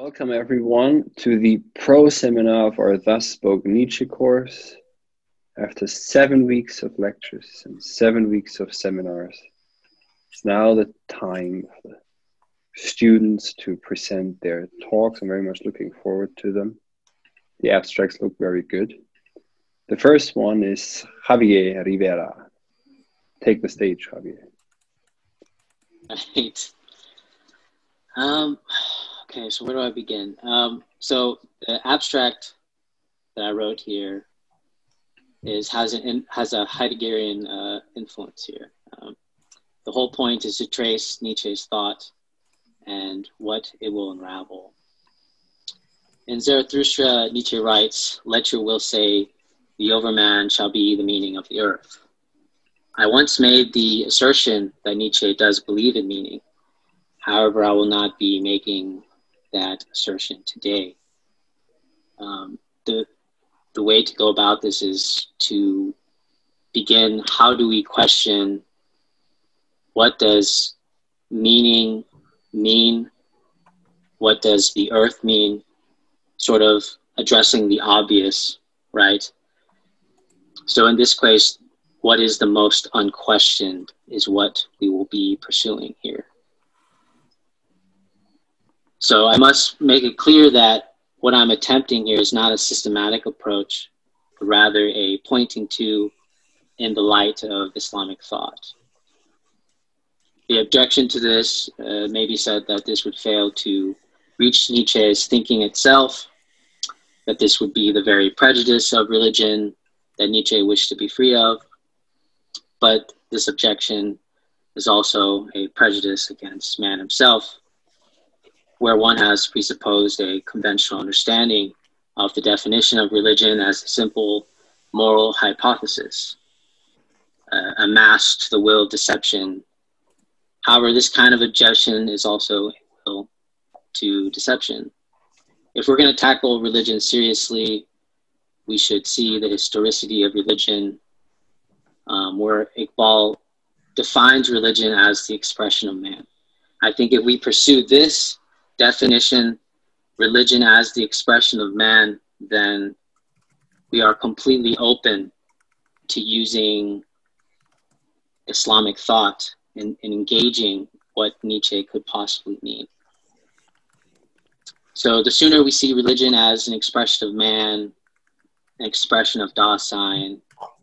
Welcome everyone to the pro seminar of our Thus Spoke Nietzsche course. After seven weeks of lectures and seven weeks of seminars, it's now the time for the students to present their talks. I'm very much looking forward to them. The abstracts look very good. The first one is Javier Rivera. Take the stage, Javier. Right. Um, Okay, so where do I begin? Um, so the abstract that I wrote here is has an has a Heideggerian uh, influence here. Um, the whole point is to trace Nietzsche's thought and what it will unravel. In Zarathustra, Nietzsche writes, "Let your will say, the overman shall be the meaning of the earth." I once made the assertion that Nietzsche does believe in meaning. However, I will not be making that assertion today. Um, the, the way to go about this is to begin how do we question what does meaning mean? What does the earth mean? Sort of addressing the obvious, right? So in this case, what is the most unquestioned is what we will be pursuing here. So I must make it clear that what I'm attempting here is not a systematic approach, but rather a pointing to in the light of Islamic thought. The objection to this uh, may be said that this would fail to reach Nietzsche's thinking itself, that this would be the very prejudice of religion that Nietzsche wished to be free of. But this objection is also a prejudice against man himself, where one has presupposed a conventional understanding of the definition of religion as a simple moral hypothesis, uh, a mask to the will of deception. However, this kind of objection is also a will to deception. If we're going to tackle religion seriously, we should see the historicity of religion, um, where Iqbal defines religion as the expression of man. I think if we pursue this, definition, religion as the expression of man, then we are completely open to using Islamic thought and, engaging what Nietzsche could possibly mean. So the sooner we see religion as an expression of man, an expression of Dasein,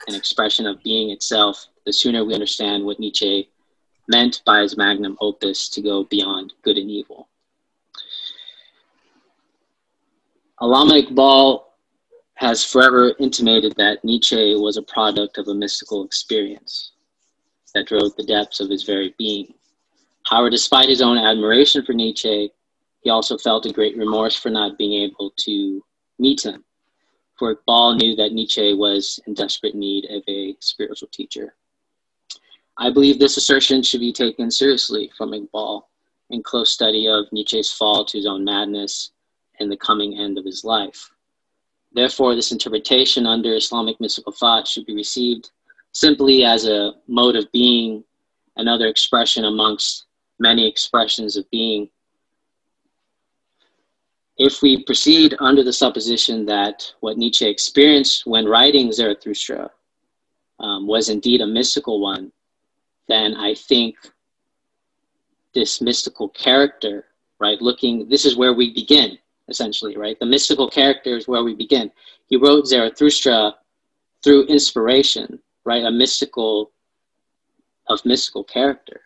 an expression of being itself, the sooner we understand what Nietzsche meant by his magnum opus to go beyond good and evil. Allama Iqbal has forever intimated that Nietzsche was a product of a mystical experience that drove the depths of his very being. However, despite his own admiration for Nietzsche, he also felt a great remorse for not being able to meet him. For Iqbal knew that Nietzsche was in desperate need of a spiritual teacher. I believe this assertion should be taken seriously from Iqbal in close study of Nietzsche's fall to his own madness and the coming end of his life. Therefore, this interpretation under Islamic mystical thought should be received simply as a mode of being, another expression amongst many expressions of being. If we proceed under the supposition that what Nietzsche experienced when writing Zarathustra um, was indeed a mystical one, then I think this mystical character, right, looking, this is where we begin essentially, right? The mystical character is where we begin. He wrote Zarathustra through inspiration, right? A mystical, of mystical character.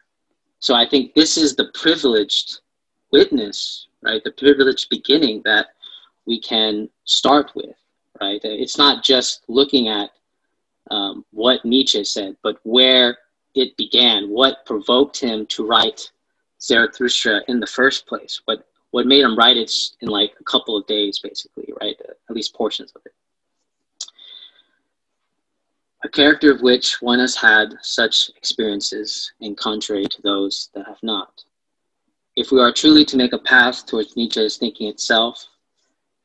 So I think this is the privileged witness, right? The privileged beginning that we can start with, right? It's not just looking at um, what Nietzsche said, but where it began, what provoked him to write Zarathustra in the first place, what what made him write it in like a couple of days, basically, right? At least portions of it. A character of which one has had such experiences, and contrary to those that have not. If we are truly to make a path towards Nietzsche's thinking itself,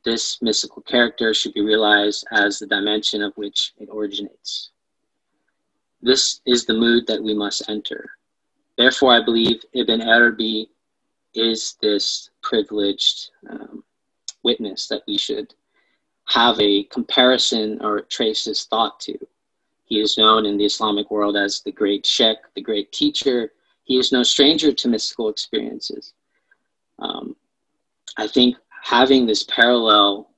this mystical character should be realized as the dimension of which it originates. This is the mood that we must enter. Therefore, I believe Ibn Arabi is this privileged um, witness that we should have a comparison or trace his thought to. He is known in the Islamic world as the great sheikh, the great teacher. He is no stranger to mystical experiences. Um, I think having this parallel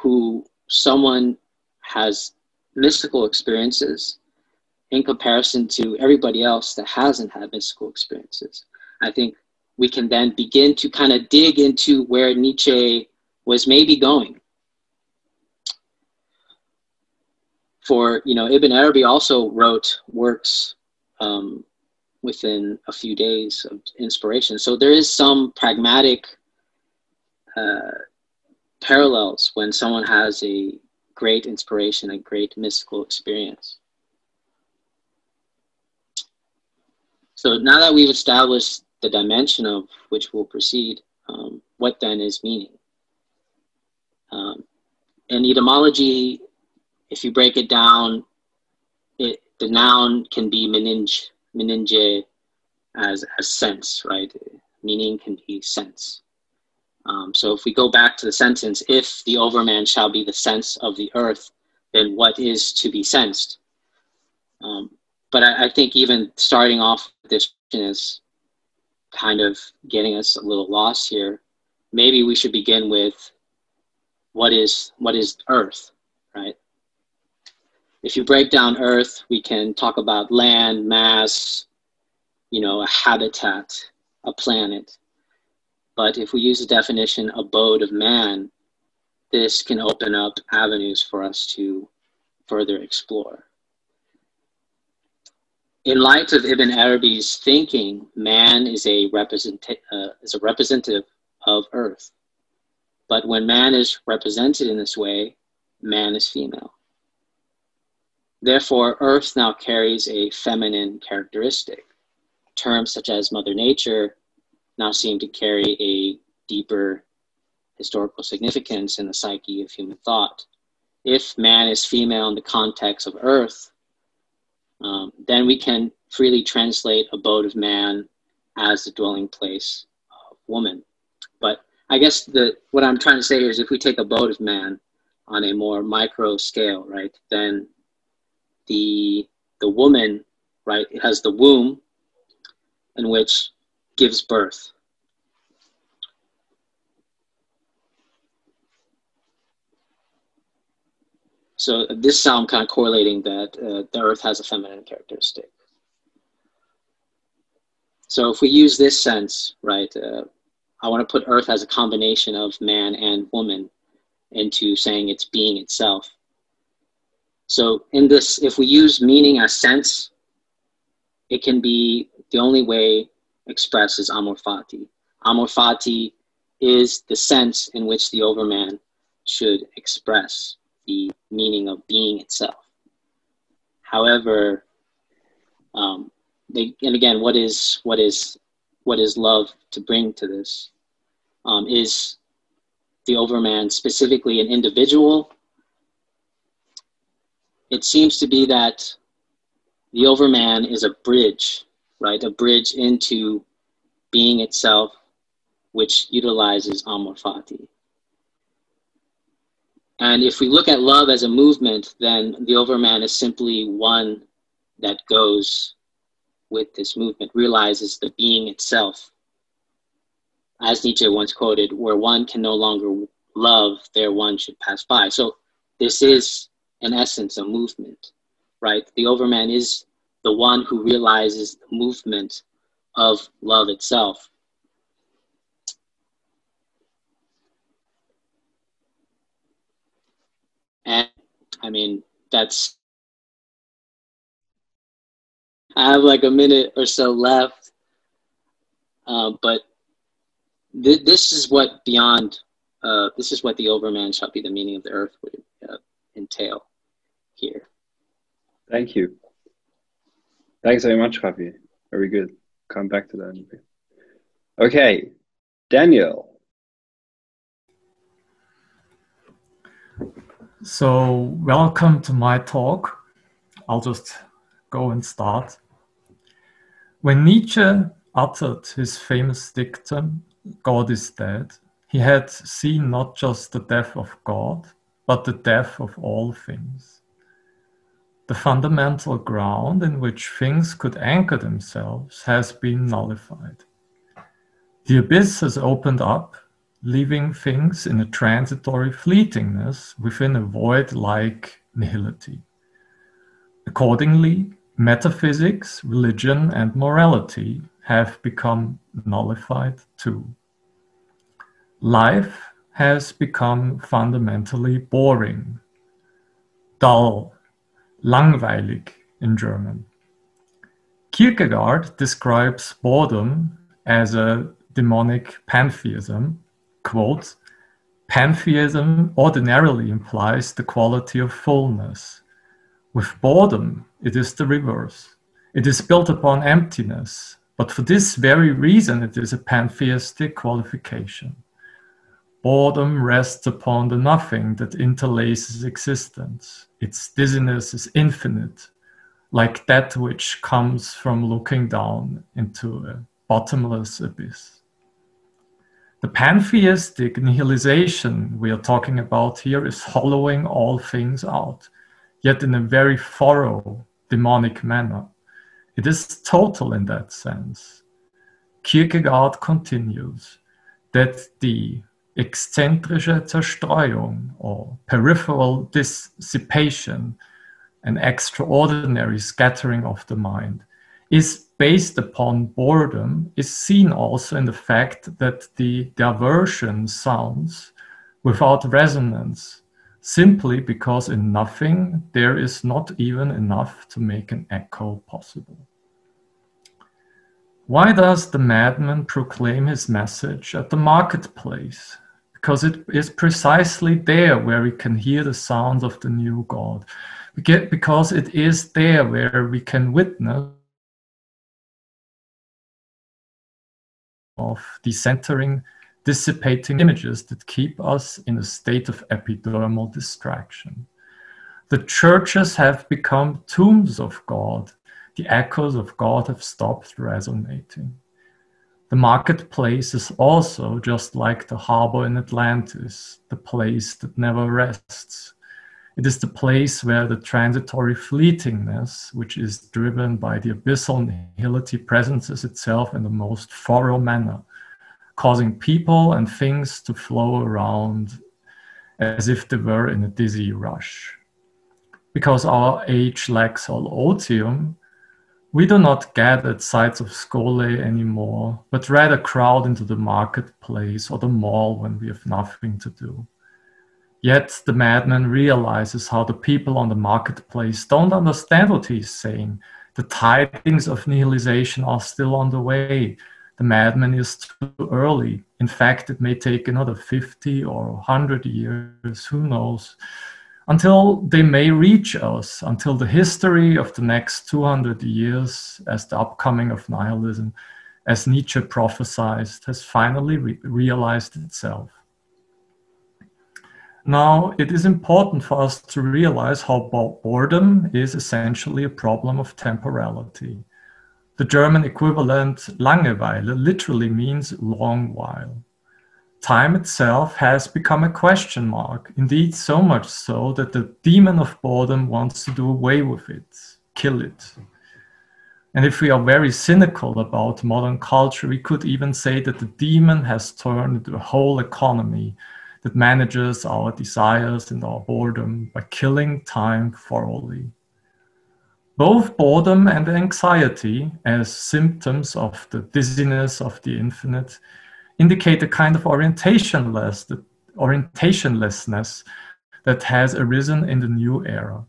who someone has mystical experiences in comparison to everybody else that hasn't had mystical experiences. I think we can then begin to kind of dig into where Nietzsche was maybe going. For, you know, Ibn Arabi also wrote works um, within a few days of inspiration. So there is some pragmatic uh, parallels when someone has a great inspiration, a great mystical experience. So now that we've established the dimension of which we'll proceed, um, what then is meaning? Um, in etymology, if you break it down, it, the noun can be meninge, meninge as, as sense, right? Meaning can be sense. Um, so if we go back to the sentence, if the overman shall be the sense of the earth, then what is to be sensed? Um, but I, I, think even starting off this is kind of getting us a little lost here. Maybe we should begin with what is what is earth, right? If you break down earth, we can talk about land, mass, you know, a habitat, a planet. But if we use the definition abode of man, this can open up avenues for us to further explore. In light of Ibn Arabi's thinking, man is a, represent- uh, is a representative of earth. But when man is represented in this way, man is female. Therefore, earth now carries a feminine characteristic. Terms such as Mother Nature now seem to carry a deeper historical significance in the psyche of human thought. If man is female in the context of earth, um, then we can freely translate abode of man as the dwelling place of woman. But I guess the what I'm trying to say is if we take abode of man on a more micro scale, right, then the the woman, right, has the womb in which gives birth. So this sound kind of correlating that uh, the earth has a feminine characteristic. So if we use this sense, right, uh, I want to put earth as a combination of man and woman into saying it's being itself. So in this, if we use meaning as sense, it can be the only way expressed expresses amor fati. Amor fati is the sense in which the overman should express the meaning of being itself. However, um, they, and again, what is what is what is love to bring to this? Um, is the overman specifically an individual? It seems to be that the overman is a bridge right? A bridge into being itself, which utilizes amor fati. And if we look at love as a movement, then the overman is simply one that goes with this movement, realizes the being itself. As Nietzsche once quoted, where one can no longer love, there one should pass by. So this is, in essence, a movement, right? The overman is the one who realizes the movement of love itself. And I mean, that's. I have like a minute or so left. Uh, but th- this is what beyond, uh, this is what the overman shall be the meaning of the earth would uh, entail here. Thank you. Thanks very much, Rafi. Very good. Come back to that. Okay, Daniel. So, welcome to my talk. I'll just go and start. When Nietzsche uttered his famous dictum, God is dead, he had seen not just the death of God, but the death of all things. The fundamental ground in which things could anchor themselves has been nullified. The abyss has opened up, leaving things in a transitory fleetingness within a void like nihility. Accordingly, metaphysics, religion, and morality have become nullified too. Life has become fundamentally boring, dull, langweilig in German. Kierkegaard describes boredom as a demonic pantheism. Quote, pantheism ordinarily implies the quality of fullness. With boredom, it is the reverse. It is built upon emptiness, but for this very reason, it is a pantheistic qualification. Boredom rests upon the nothing that interlaces existence. Its dizziness is infinite, like that which comes from looking down into a bottomless abyss. The pantheistic nihilization we are talking about here is hollowing all things out, yet in a very thorough, demonic manner. It is total in that sense. Kierkegaard continues that the exzentrische Zerstreuung or peripheral dissipation, an extraordinary scattering of the mind, is based upon boredom, is seen also in the fact that the diversion sounds without resonance, simply because in nothing there is not even enough to make an echo possible. Why does the madman proclaim his message at the marketplace? Because it is precisely there where we can hear the sounds of the new God. Because it is there where we can witness of decentering, dissipating images that keep us in a state of epidermal distraction. The churches have become tombs of God the echoes of God have stopped resonating. The marketplace is also just like the harbor in Atlantis, the place that never rests. It is the place where the transitory fleetingness, which is driven by the abyssal nihility, presents itself in the most thorough manner, causing people and things to flow around as if they were in a dizzy rush. Because our age lacks all otium, we do not gather at sites of skole anymore, but rather crowd into the marketplace or the mall when we have nothing to do. Yet the madman realizes how the people on the marketplace don't understand what he's saying. The tidings of nihilization are still on the way. The madman is too early. In fact, it may take another 50 or 100 years, who knows, until they may reach us, until the history of the next 200 years, as the upcoming of nihilism, as Nietzsche prophesied, has finally re- realized itself. Now, it is important for us to realize how boredom is essentially a problem of temporality. The German equivalent Langeweile literally means long while time itself has become a question mark. Indeed, so much so that the demon of boredom wants to do away with it, kill it. And if we are very cynical about modern culture, we could even say that the demon has turned a whole economy that manages our desires and our boredom by killing time thoroughly. Both boredom and anxiety, as symptoms of the dizziness of the infinite, indicate a kind of orientationless, the orientationlessness that has arisen in the new era.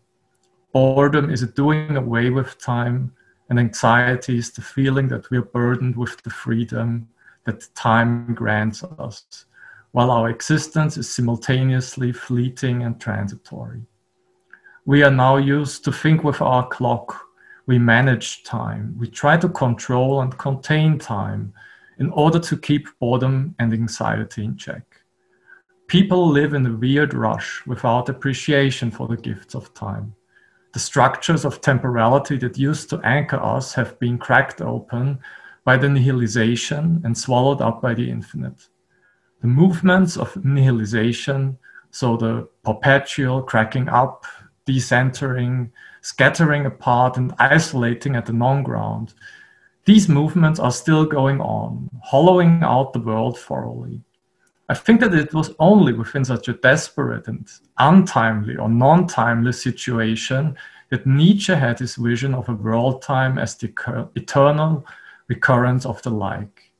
Boredom is a doing away with time, and anxiety is the feeling that we are burdened with the freedom that time grants us, while our existence is simultaneously fleeting and transitory. We are now used to think with our clock. We manage time. We try to control and contain time in order to keep boredom and anxiety in check. People live in a weird rush without appreciation for the gifts of time. The structures of temporality that used to anchor us have been cracked open by the nihilization and swallowed up by the infinite. The movements of nihilization, so the perpetual cracking up, decentering, scattering apart, and isolating at the non ground, these movements are still going on, hollowing out the world thoroughly. I think that it was only within such a desperate and untimely or non timely situation that Nietzsche had his vision of a world time as the eternal recurrence of the like.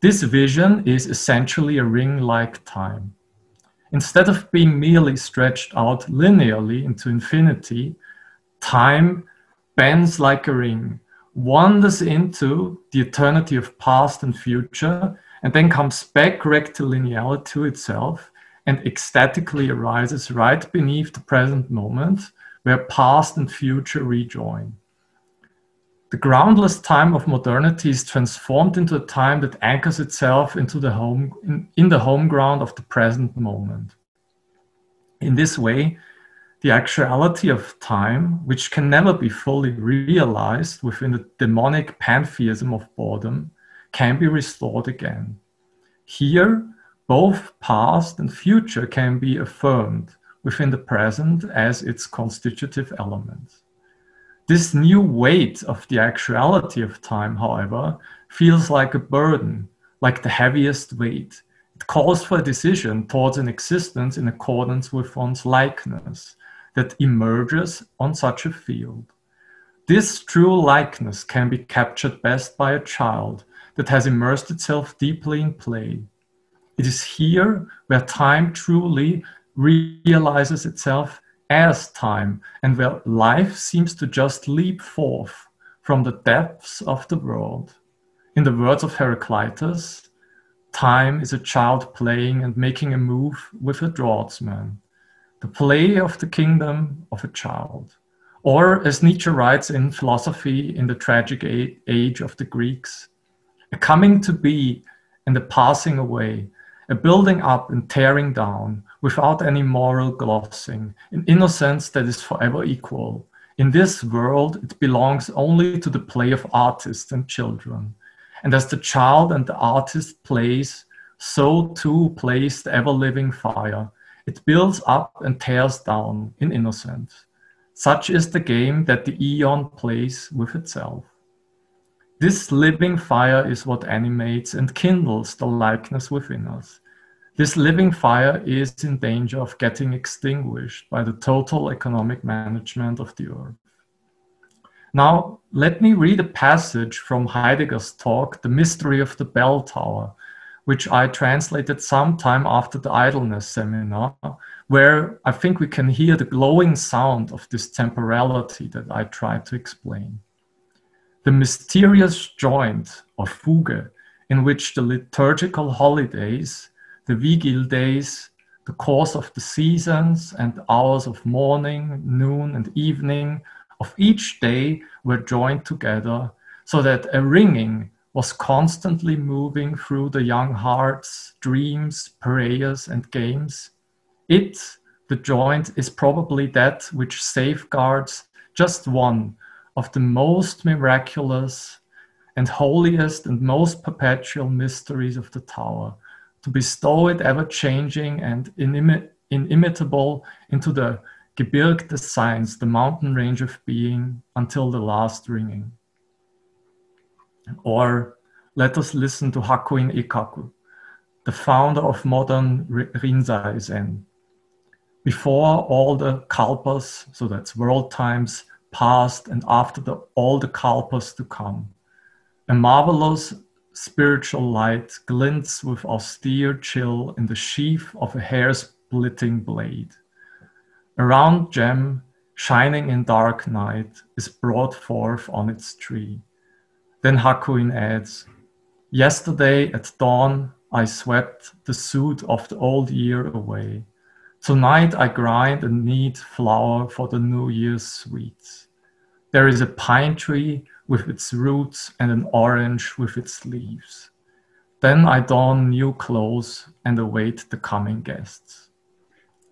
This vision is essentially a ring like time. Instead of being merely stretched out linearly into infinity, time bends like a ring, wanders into the eternity of past and future, and then comes back rectilinearly to itself and ecstatically arises right beneath the present moment where past and future rejoin. The groundless time of modernity is transformed into a time that anchors itself into the home in, in the home ground of the present moment. In this way, the actuality of time, which can never be fully realized within the demonic pantheism of boredom, can be restored again. Here, both past and future can be affirmed within the present as its constitutive element. This new weight of the actuality of time, however, feels like a burden, like the heaviest weight. It calls for a decision towards an existence in accordance with one's likeness that emerges on such a field. This true likeness can be captured best by a child that has immersed itself deeply in play. It is here where time truly realizes itself as time and where life seems to just leap forth from the depths of the world. In the words of Heraclitus, time is a child playing and making a move with a draughtsman, the play of the kingdom of a child. Or, as Nietzsche writes in Philosophy in the Tragic Age of the Greeks, a coming to be and a passing away, a building up and tearing down without any moral glossing, an innocence that is forever equal. In this world, it belongs only to the play of artists and children. And as the child and the artist plays, so too plays the ever living fire. It builds up and tears down in innocence. Such is the game that the eon plays with itself. This living fire is what animates and kindles the likeness within us. This living fire is in danger of getting extinguished by the total economic management of the earth. Now, let me read a passage from Heidegger's talk, The Mystery of the Bell Tower, which I translated sometime after the idleness seminar, where I think we can hear the glowing sound of this temporality that I tried to explain. The mysterious joint or fugue in which the liturgical holidays, the vigil days, the course of the seasons and hours of morning, noon, and evening of each day were joined together so that a ringing was constantly moving through the young hearts, dreams, prayers, and games. It, the joint, is probably that which safeguards just one of the most miraculous and holiest and most perpetual mysteries of the tower, to bestow it ever changing and inim- inimitable into the Gebirge signs, the mountain range of being, until the last ringing. Or let us listen to Hakuin Ekaku, the founder of modern Rinzai Zen. Before all the kalpas, so that's world times, past and after the, all the kalpas to come. A marvelous spiritual light glints with austere chill in the sheath of a hair-splitting blade. A round gem, shining in dark night, is brought forth on its tree. Then Hakuin adds, Yesterday at dawn I swept the soot of the old year away. Tonight I grind and knead flour for the New Year's sweets. There is a pine tree with its roots and an orange with its leaves. Then I don new clothes and await the coming guests.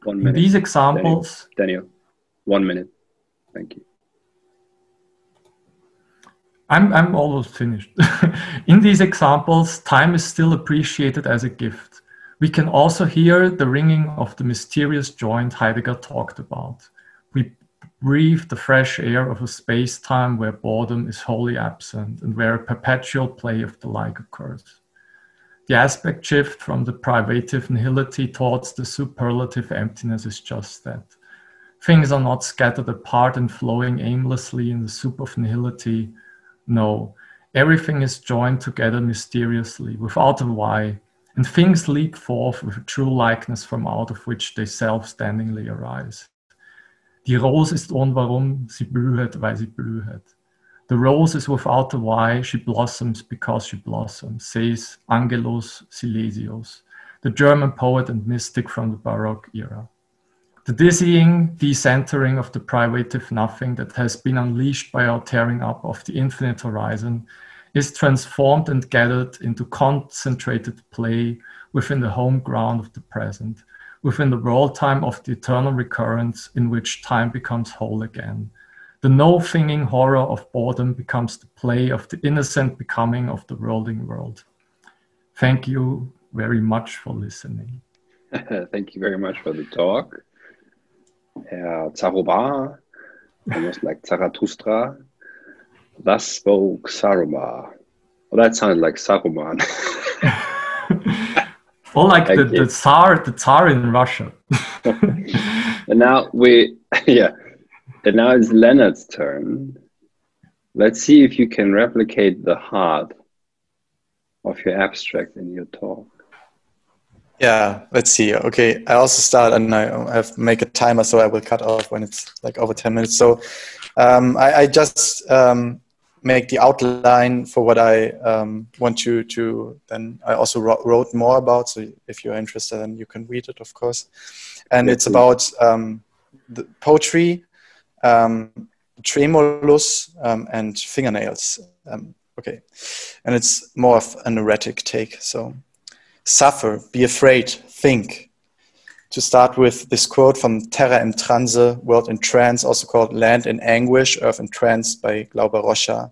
One minute. In these examples, Daniel, Daniel, one minute. Thank you. I'm, I'm almost finished. In these examples, time is still appreciated as a gift, We can also hear the ringing of the mysterious joint Heidegger talked about. Breathe the fresh air of a space time where boredom is wholly absent and where a perpetual play of the like occurs. The aspect shift from the privative nihility towards the superlative emptiness is just that. Things are not scattered apart and flowing aimlessly in the soup of nihility. No, everything is joined together mysteriously, without a why, and things leap forth with a true likeness from out of which they self-standingly arise. Die Rose ist ohne Warum, sie blühet, weil sie blühet. The rose is without a why, she blossoms because she blossoms, says Angelus Silesius, the German poet and mystic from the Baroque era. The dizzying decentering of the privative nothing that has been unleashed by our tearing up of the infinite horizon is transformed and gathered into concentrated play within the home ground of the present, within the world time of the eternal recurrence in which time becomes whole again. The no-thinging horror of boredom becomes the play of the innocent becoming of the worlding world. Thank you very much for listening. Thank you very much for the talk. Uh, Herr Zarobar, almost like Zarathustra, thus spoke Saruman. Well, oh, that sounded like Saruman. or like the, the Tsar, the Tsar in Russia. and now we, yeah, and now it's Leonard's turn. Let's see if you can replicate the heart of your abstract in your talk. Yeah, let's see. Okay, I also start and I have make a timer, so I will cut off when it's like over ten minutes. So um, I, I, just um, make the outline for what I um, want you to. Then I also wrote more about. So if you're interested, then you can read it, of course. And it's about um, the poetry, um, tremulous, um, and fingernails. Um, okay, and it's more of an erratic take. So suffer, be afraid, think. To start with this quote from Terra in Transe, World in Trance, also called Land in Anguish, Earth in Trance by Glauber Rocha.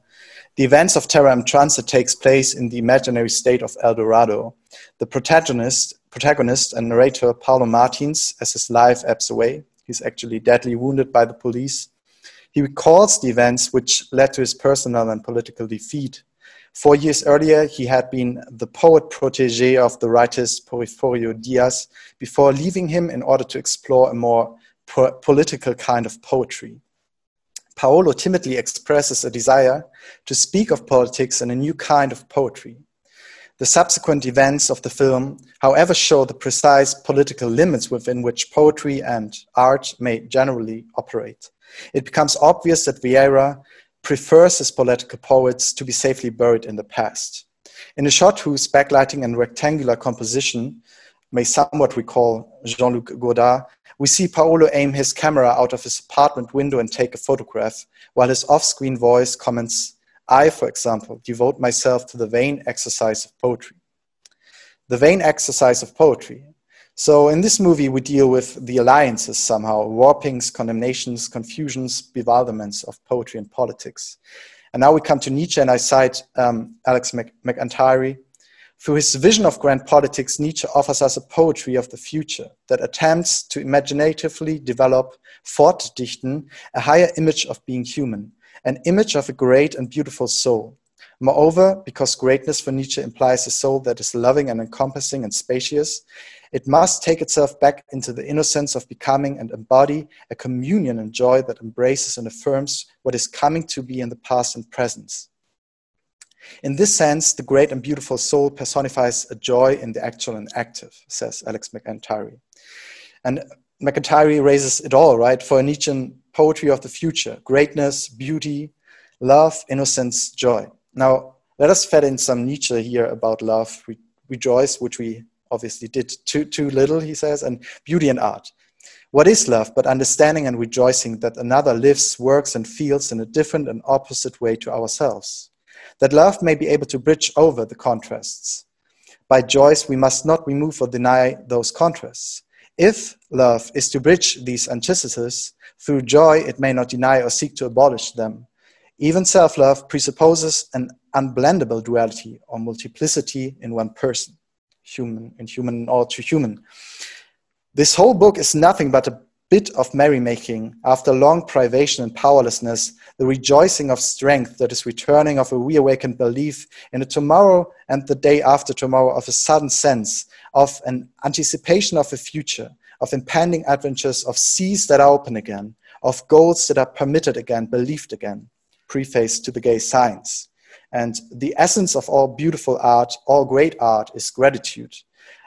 The events of Terra in Transe takes place in the imaginary state of El Dorado. The protagonist, protagonist and narrator Paulo Martins, as his life ebbs away, he's actually deadly wounded by the police. He recalls the events which led to his personal and political defeat. Four years earlier, he had been the poet protege of the writist Porfirio Diaz before leaving him in order to explore a more political kind of poetry. Paolo timidly expresses a desire to speak of politics in a new kind of poetry. The subsequent events of the film, however, show the precise political limits within which poetry and art may generally operate. It becomes obvious that Vieira prefers his political poets to be safely buried in the past. In a shot whose backlighting and rectangular composition may somewhat recall Jean Luc Godard, we see Paolo aim his camera out of his apartment window and take a photograph, while his off screen voice comments, I, for example, devote myself to the vain exercise of poetry. The vain exercise of poetry. So in this movie, we deal with the alliances somehow, warpings, condemnations, confusions, bewilderments of poetry and politics. And now we come to Nietzsche, and I cite um, Alex McIntyre, through his vision of grand politics, Nietzsche offers us a poetry of the future that attempts to imaginatively develop, fortdichten, a higher image of being human, an image of a great and beautiful soul. Moreover, because greatness for Nietzsche implies a soul that is loving and encompassing and spacious, it must take itself back into the innocence of becoming and embody a communion and joy that embraces and affirms what is coming to be in the past and present. In this sense, the great and beautiful soul personifies a joy in the actual and active, says Alex McIntyre. And McIntyre raises it all, right? For a Nietzschean poetry of the future greatness, beauty, love, innocence, joy. Now, let us fed in some Nietzsche here about love, re- rejoice, which we obviously did too, too little, he says, and beauty and art. What is love but understanding and rejoicing that another lives, works, and feels in a different and opposite way to ourselves? that love may be able to bridge over the contrasts. By Joyce, we must not remove or deny those contrasts. If love is to bridge these antitheses, through joy it may not deny or seek to abolish them. Even self love presupposes an unblendable duality or multiplicity in one person. Human and human all to human. This whole book is nothing but a bit of merrymaking after long privation and powerlessness, the rejoicing of strength that is returning of a reawakened belief in a tomorrow and the day after tomorrow of a sudden sense of an anticipation of a future, of impending adventures, of seas that are open again, of goals that are permitted again, believed again, preface to the gay science. And the essence of all beautiful art, all great art, is gratitude.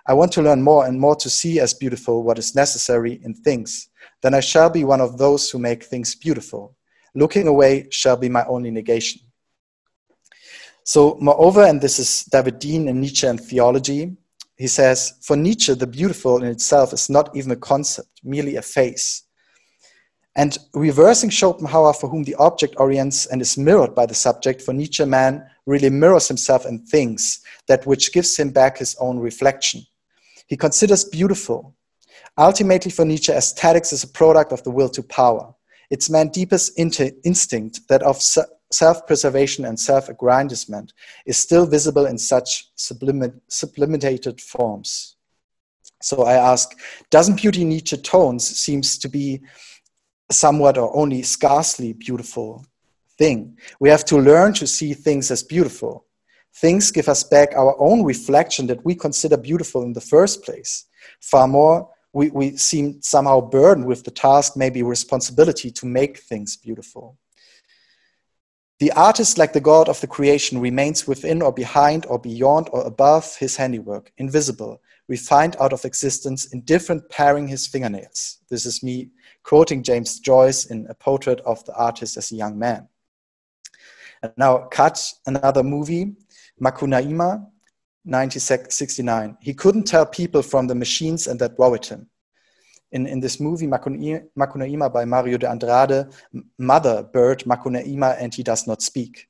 I want to learn more and more to see as beautiful what is necessary in things. Then I shall be one of those who make things beautiful. Looking away shall be my only negation. So, moreover, and this is David Deane in Nietzsche and Theology, he says, For Nietzsche, the beautiful in itself is not even a concept, merely a face. And reversing Schopenhauer, for whom the object orients and is mirrored by the subject, for Nietzsche, man really mirrors himself and things, that which gives him back his own reflection. He considers beautiful. Ultimately, for Nietzsche, aesthetics is a product of the will to power. It's man's deepest instinct that of self preservation and self aggrandizement is still visible in such sublimated forms. So I ask, doesn't beauty Nietzsche tones seems to be somewhat or only scarcely beautiful thing. We have to learn to see things as beautiful. Things give us back our own reflection that we consider beautiful in the first place. Far more, we, we seem somehow burdened with the task, maybe responsibility to make things beautiful. The artist, like the God of the creation, remains within or behind or beyond or above his handiwork, invisible, refined out of existence, indifferent paring his fingernails. This is me quoting James Joyce in A Portrait of the Artist as a Young Man. And now, cut another movie, Macunaíma, 1969. He couldn't tell people from the machines and that worried him. In, in this movie, Macunaíma by Mario de Andrade, mother bird Macunaíma and he does not speak.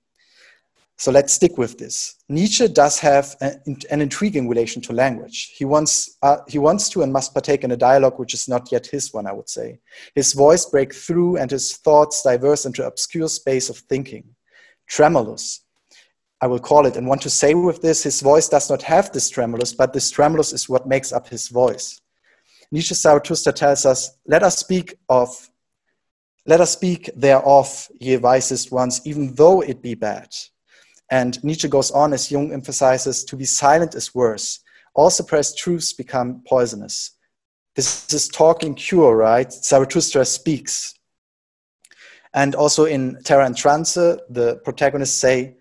So let's stick with this. Nietzsche does have an intriguing relation to language. He wants, uh, he wants to and must partake in a dialogue which is not yet his one, I would say. His voice breaks through and his thoughts diverse into obscure space of thinking. Tremulous, I will call it, and want to say with this, his voice does not have this tremulous, but this tremulous is what makes up his voice. Nietzsche Zarathustra tells us, let us speak of, let us speak thereof, ye wisest ones, even though it be bad and Nietzsche goes on, as Jung emphasizes, to be silent is worse. All suppressed truths become poisonous. This is talking cure, right? Zarathustra speaks. And also in Terra in Transe, the protagonist say,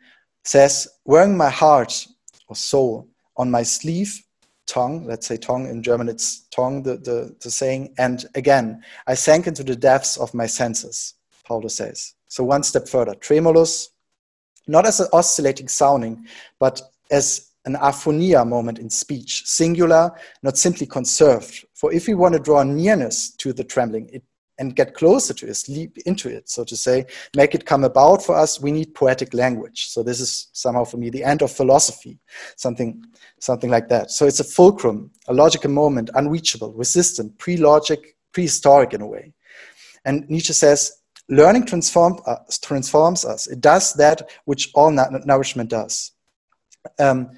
says, wearing my heart or soul on my sleeve, tongue, let's say tongue in German, it's tongue, the, the, the saying. And again, I sank into the depths of my senses, Paulo says. So one step further, tremulous, not as an oscillating sounding, but as an aphonia moment in speech, singular, not simply conserved. For if we want to draw nearness to the trembling it, and get closer to it, leap into it, so to say, make it come about for us, we need poetic language. So this is somehow for me the end of philosophy, something, something like that. So it's a fulcrum, a logical moment, unreachable, resistant, pre-logic, prehistoric in a way. And Nietzsche says Learning transform, uh, transforms us. It does that which all nourishment does, um,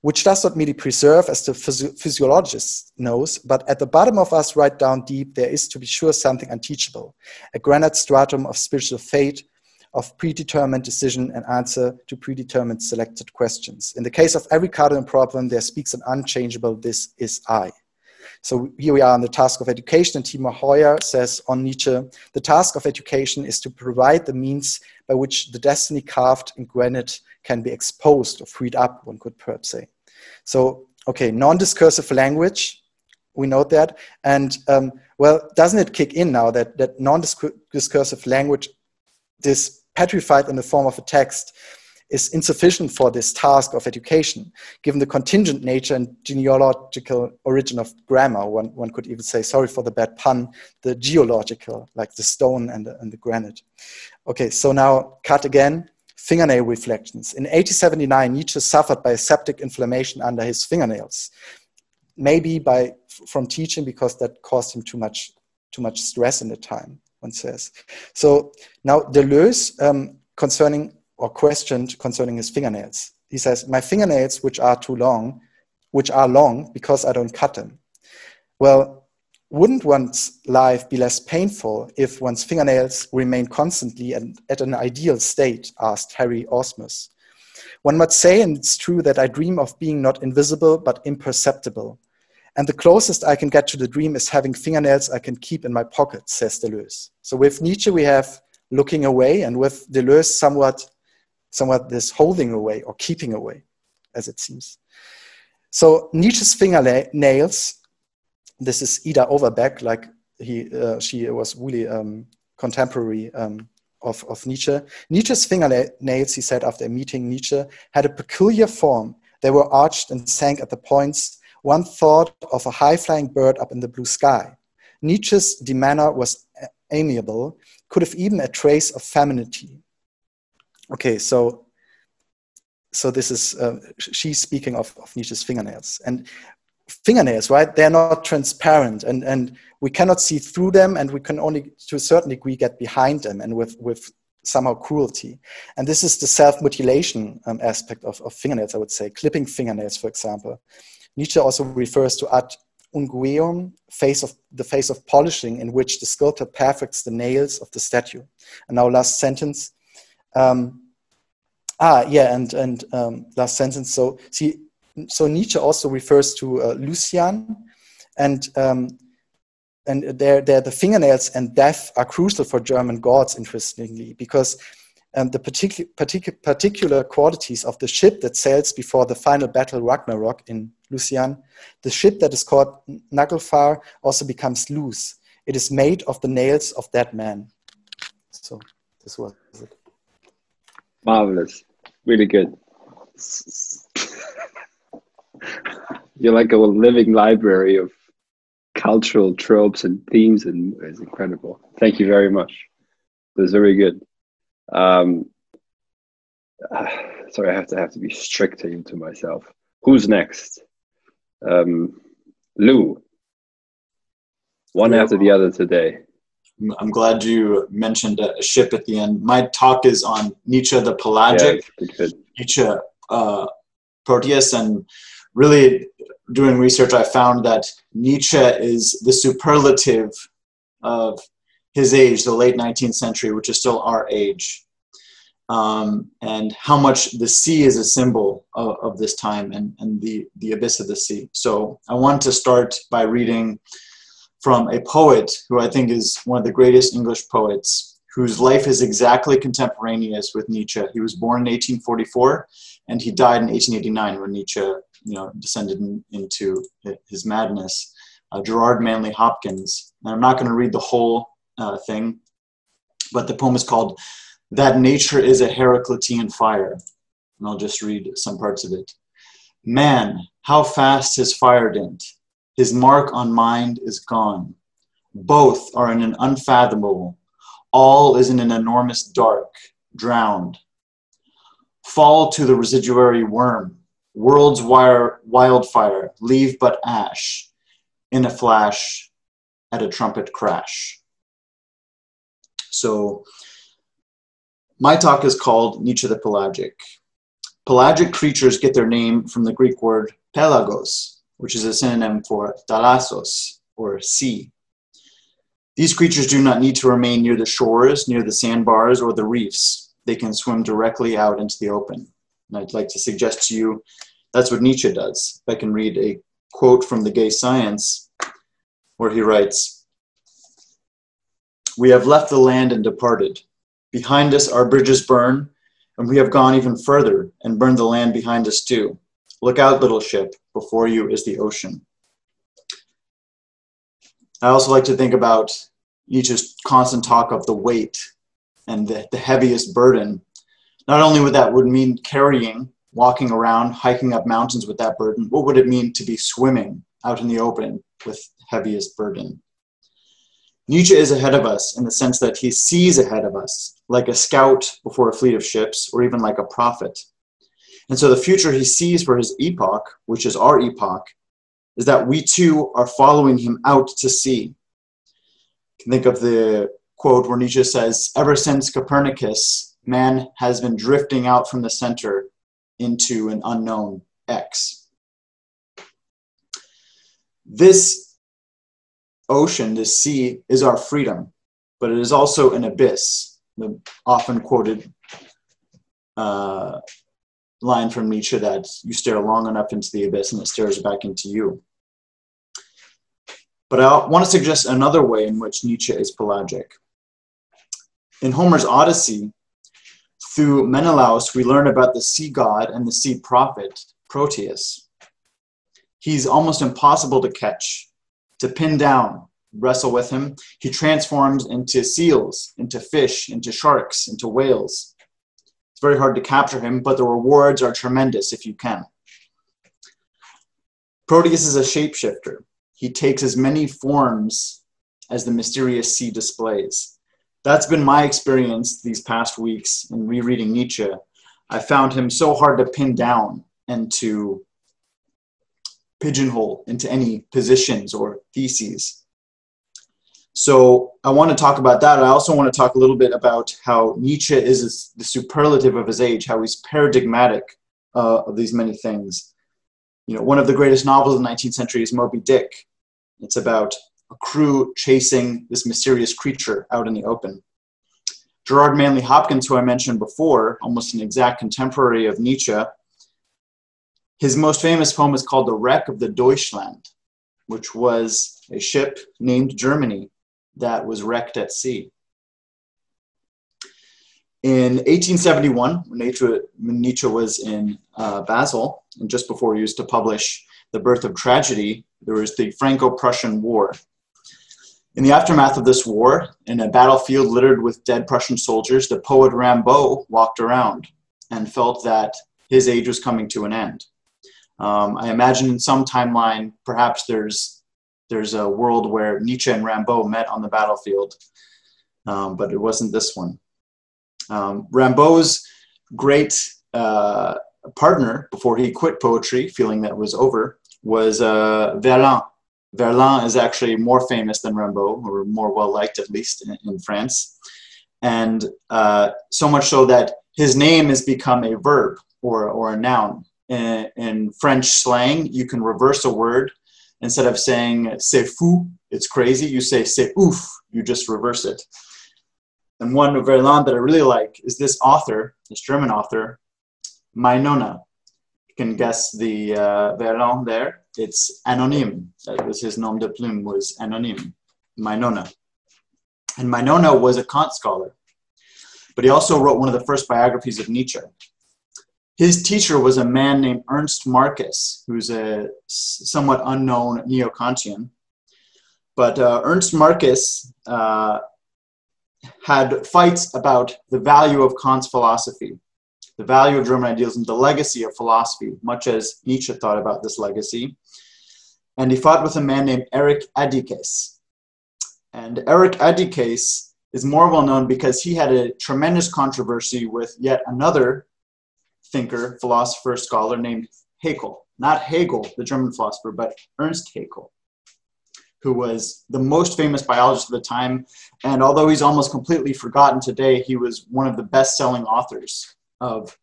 which does not merely preserve, as the physio physiologist knows, but at the bottom of us, right down deep, there is to be sure something unteachable, a granite stratum of spiritual fate, of predetermined decision and answer to predetermined selected questions. In the case of every cardinal problem, there speaks an unchangeable, this is I. So here we are on the task of education, and Timo Hoyer says on Nietzsche, the task of education is to provide the means by which the destiny carved in granite can be exposed or freed up, one could perhaps say. So, okay, non-discursive language, we note that. And um, well, doesn't it kick in now that, that non-discursive language is petrified in the form of a text is insufficient for this task of education, given the contingent nature and genealogical origin of grammar. One, one could even say, sorry for the bad pun, the geological, like the stone and the, and the granite. Okay, so now cut again. Fingernail reflections. In 1879, Nietzsche suffered by septic inflammation under his fingernails. Maybe by from teaching because that caused him too much too much stress in the time. One says. So now Deleuze, um, concerning or questioned concerning his fingernails. He says, My fingernails, which are too long, which are long because I don't cut them. Well, wouldn't one's life be less painful if one's fingernails remain constantly and at an ideal state? asked Harry Ausmus. One might say, and it's true, that I dream of being not invisible but imperceptible. And the closest I can get to the dream is having fingernails I can keep in my pocket, says Deleuze. So with Nietzsche, we have looking away, and with Deleuze, somewhat, somewhat this holding away or keeping away, as it seems. So Nietzsche's fingernails, this is Ida Overbeck, like he, uh, she was really um, contemporary um, of, of Nietzsche. Nietzsche's fingernails, he said after meeting Nietzsche, had a peculiar form. They were arched and sank at the points one thought of a high flying bird up in the blue sky. Nietzsche's demeanor was amiable, could have even a trace of femininity. Okay, so so this is uh, she's speaking of, of Nietzsche's fingernails and fingernails, right? They're not transparent, and and we cannot see through them, and we can only to a certain degree get behind them, and with with somehow cruelty. And this is the self mutilation um, aspect of, of fingernails, I would say, clipping fingernails, for example. Nietzsche also refers to ad unguem, face of the face of polishing, in which the sculptor perfects the nails of the statue. And now, last sentence. Um, ah, yeah, and and um, last sentence. So, see, so Nietzsche also refers to uh, Lucian, and um, and there, there, the fingernails and death are crucial for German gods, interestingly, because um, the particular particu particular qualities of the ship that sails before the final battle Ragnarok in Lucian, the ship that is called Naglfar also becomes loose. It is made of the nails of that man. So this was. Marvelous, really good. You're like a living library of cultural tropes and themes, and it's incredible. Thank you very much. It was very good. Um, sorry, I have to have to be stricter to myself. Who's next? Um, Lou. One after the other today. I'm glad you mentioned a ship at the end. My talk is on Nietzsche the pelagic, yeah, Nietzsche uh, Proteus, and really doing research, I found that Nietzsche is the superlative of his age, the late 19th century, which is still our age, um, and how much the sea is a symbol of, of, this time and, and the, the abyss of the sea. So I want to start by reading from a poet who I think is one of the greatest English poets, whose life is exactly contemporaneous with Nietzsche. He was born in 1844 and he died in 1889 when Nietzsche you know, descended in, into his madness. Uh, Gerard Manley Hopkins. And I'm not going to read the whole uh, thing, but the poem is called That Nature is a Heraclitean Fire. And I'll just read some parts of it. Man, how fast his fire dint! His mark on mind is gone. Both are in an unfathomable. All is in an enormous dark, drowned. Fall to the residuary worm. World's wire, wildfire, leave but ash. In a flash, at a trumpet crash. So my talk is called Nietzsche the Pelagic. Pelagic creatures get their name from the Greek word pelagos, which is a synonym for thalassos, or sea. These creatures do not need to remain near the shores, near the sandbars, or the reefs. They can swim directly out into the open. And I'd like to suggest to you that's what Nietzsche does. I can read a quote from The Gay Science, where he writes, we have left the land and departed. Behind us, our bridges burn, and we have gone even further and burned the land behind us too. Look out, little ship, before you is the ocean. I also like to think about Nietzsche's constant talk of the weight and the, the heaviest burden. Not only would that would mean carrying, walking around, hiking up mountains with that burden, what would it mean to be swimming out in the open with heaviest burden? Nietzsche is ahead of us in the sense that he sees ahead of us, like a scout before a fleet of ships, or even like a prophet. And so the future he sees for his epoch, which is our epoch, is that we too are following him out to sea. You can think of the quote where Nietzsche says, Ever since Copernicus, man has been drifting out from the center into an unknown X. this ocean, this sea, is our freedom, but it is also an abyss, the often quoted uh, line from Nietzsche that you stare long enough into the abyss and it stares back into you. But I want to suggest another way in which Nietzsche is pelagic. In Homer's Odyssey, through Menelaus, we learn about the sea god and the sea prophet, Proteus. He's almost impossible to catch, to pin down, wrestle with him. He transforms into seals, into fish, into sharks, into whales. Very hard to capture him, but the rewards are tremendous if you can. Proteus is a shapeshifter. He takes as many forms as the mysterious sea displays. That's been my experience these past weeks in rereading Nietzsche. I found him so hard to pin down and to pigeonhole into any positions or theses. So I want to talk about that. I also want to talk a little bit about how Nietzsche is the superlative of his age, how he's paradigmatic uh, of these many things. You know, one of the greatest novels of the 19th century is Moby Dick. It's about a crew chasing this mysterious creature out in the open. Gerard Manley Hopkins, who I mentioned before, almost an exact contemporary of Nietzsche, his most famous poem is called The Wreck of the Deutschland, which was a ship named Germany that was wrecked at sea. In 1871, when Nietzsche, was in uh, Basel, and just before he used to publish The Birth of Tragedy, there was the Franco Prussian War. In the aftermath of this war, in a battlefield littered with dead Prussian soldiers, the poet Rimbaud walked around and felt that his age was coming to an end. Um, I imagine in some timeline, perhaps there's there's a world where Nietzsche and Rimbaud met on the battlefield, um, but it wasn't this one. Um, Rimbaud's great uh, partner before he quit poetry, feeling that was over, was uh, Verlaine. Verlaine is actually more famous than Rimbaud, or more well liked at least in, in France, and uh, so much so that his name has become a verb or, or a noun. In, in French slang, you can reverse a word instead of saying c'est fou, it's crazy, you say c'est ouf, you just reverse it. And one of Verlaine that I really like is this author, this German author, Mynona. You can guess the uh, Verlaine there. It's Anonyme. That was his nom de plume, was Anonyme, Mynona. And Mynona was a Kant scholar, but he also wrote one of the first biographies of Nietzsche. His teacher was a man named Ernst Marcus, who's a somewhat unknown neo Kantian. But uh, Ernst Marcus uh, had fights about the value of Kant's philosophy, the value of German idealism, the legacy of philosophy, much as Nietzsche thought about this legacy. And he fought with a man named Erich Adickes. And Erich Adickes is more well known because he had a tremendous controversy with yet another thinker, philosopher, scholar named Haeckel. Not Hegel, the German philosopher, but Ernst Haeckel, who was the most famous biologist of the time. And although he's almost completely forgotten today, he was one of the best selling authors of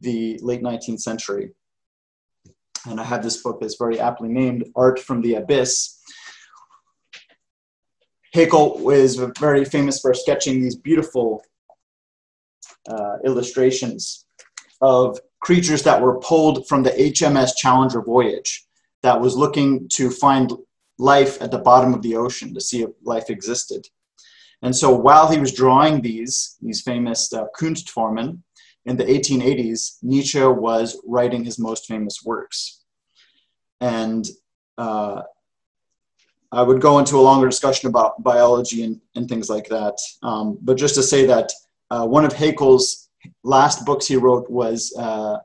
the late 19th century. And I have this book that's very aptly named Art from the Abyss. Haeckel is very famous for sketching these beautiful uh, illustrations of creatures that were pulled from the HMS Challenger voyage that was looking to find life at the bottom of the ocean to see if life existed. And so while he was drawing these, these famous uh, Kunstformen in the 1880s, Nietzsche was writing his most famous works. And uh, I would go into a longer discussion about biology and, and things like that. Um, but just to say that uh, one of Haeckel's last books he wrote was uh,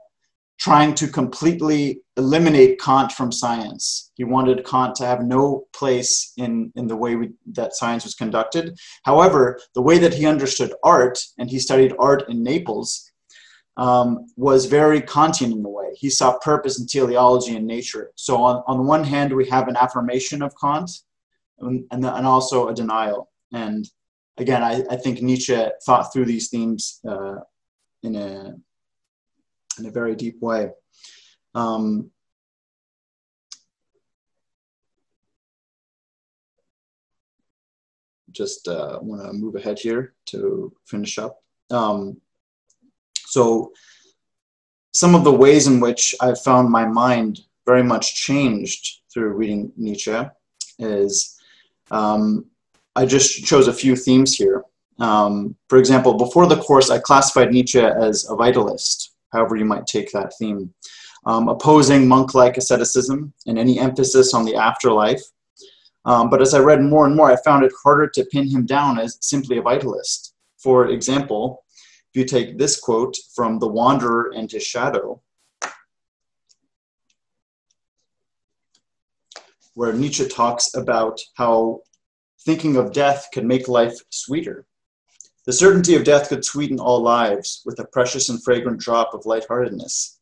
trying to completely eliminate Kant from science. He wanted Kant to have no place in, in the way we, that science was conducted. However, the way that he understood art, and he studied art in Naples, um, was very Kantian in a way. He saw purpose in teleology and nature. So on, on the one hand, we have an affirmation of Kant and, and, and also a denial. And again, I, I think Nietzsche thought through these themes uh, in a in a very deep way. Um, just uh, want to move ahead here to finish up. Um, so, some of the ways in which I've found my mind very much changed through reading Nietzsche is um, I just chose a few themes here. Um, for example, before the course, I classified Nietzsche as a vitalist, however you might take that theme, um, opposing monk like asceticism and any emphasis on the afterlife. Um, but as I read more and more, I found it harder to pin him down as simply a vitalist. For example, if you take this quote from The Wanderer and His Shadow, where Nietzsche talks about how thinking of death can make life sweeter. The certainty of death could sweeten all lives with a precious and fragrant drop of lightheartedness.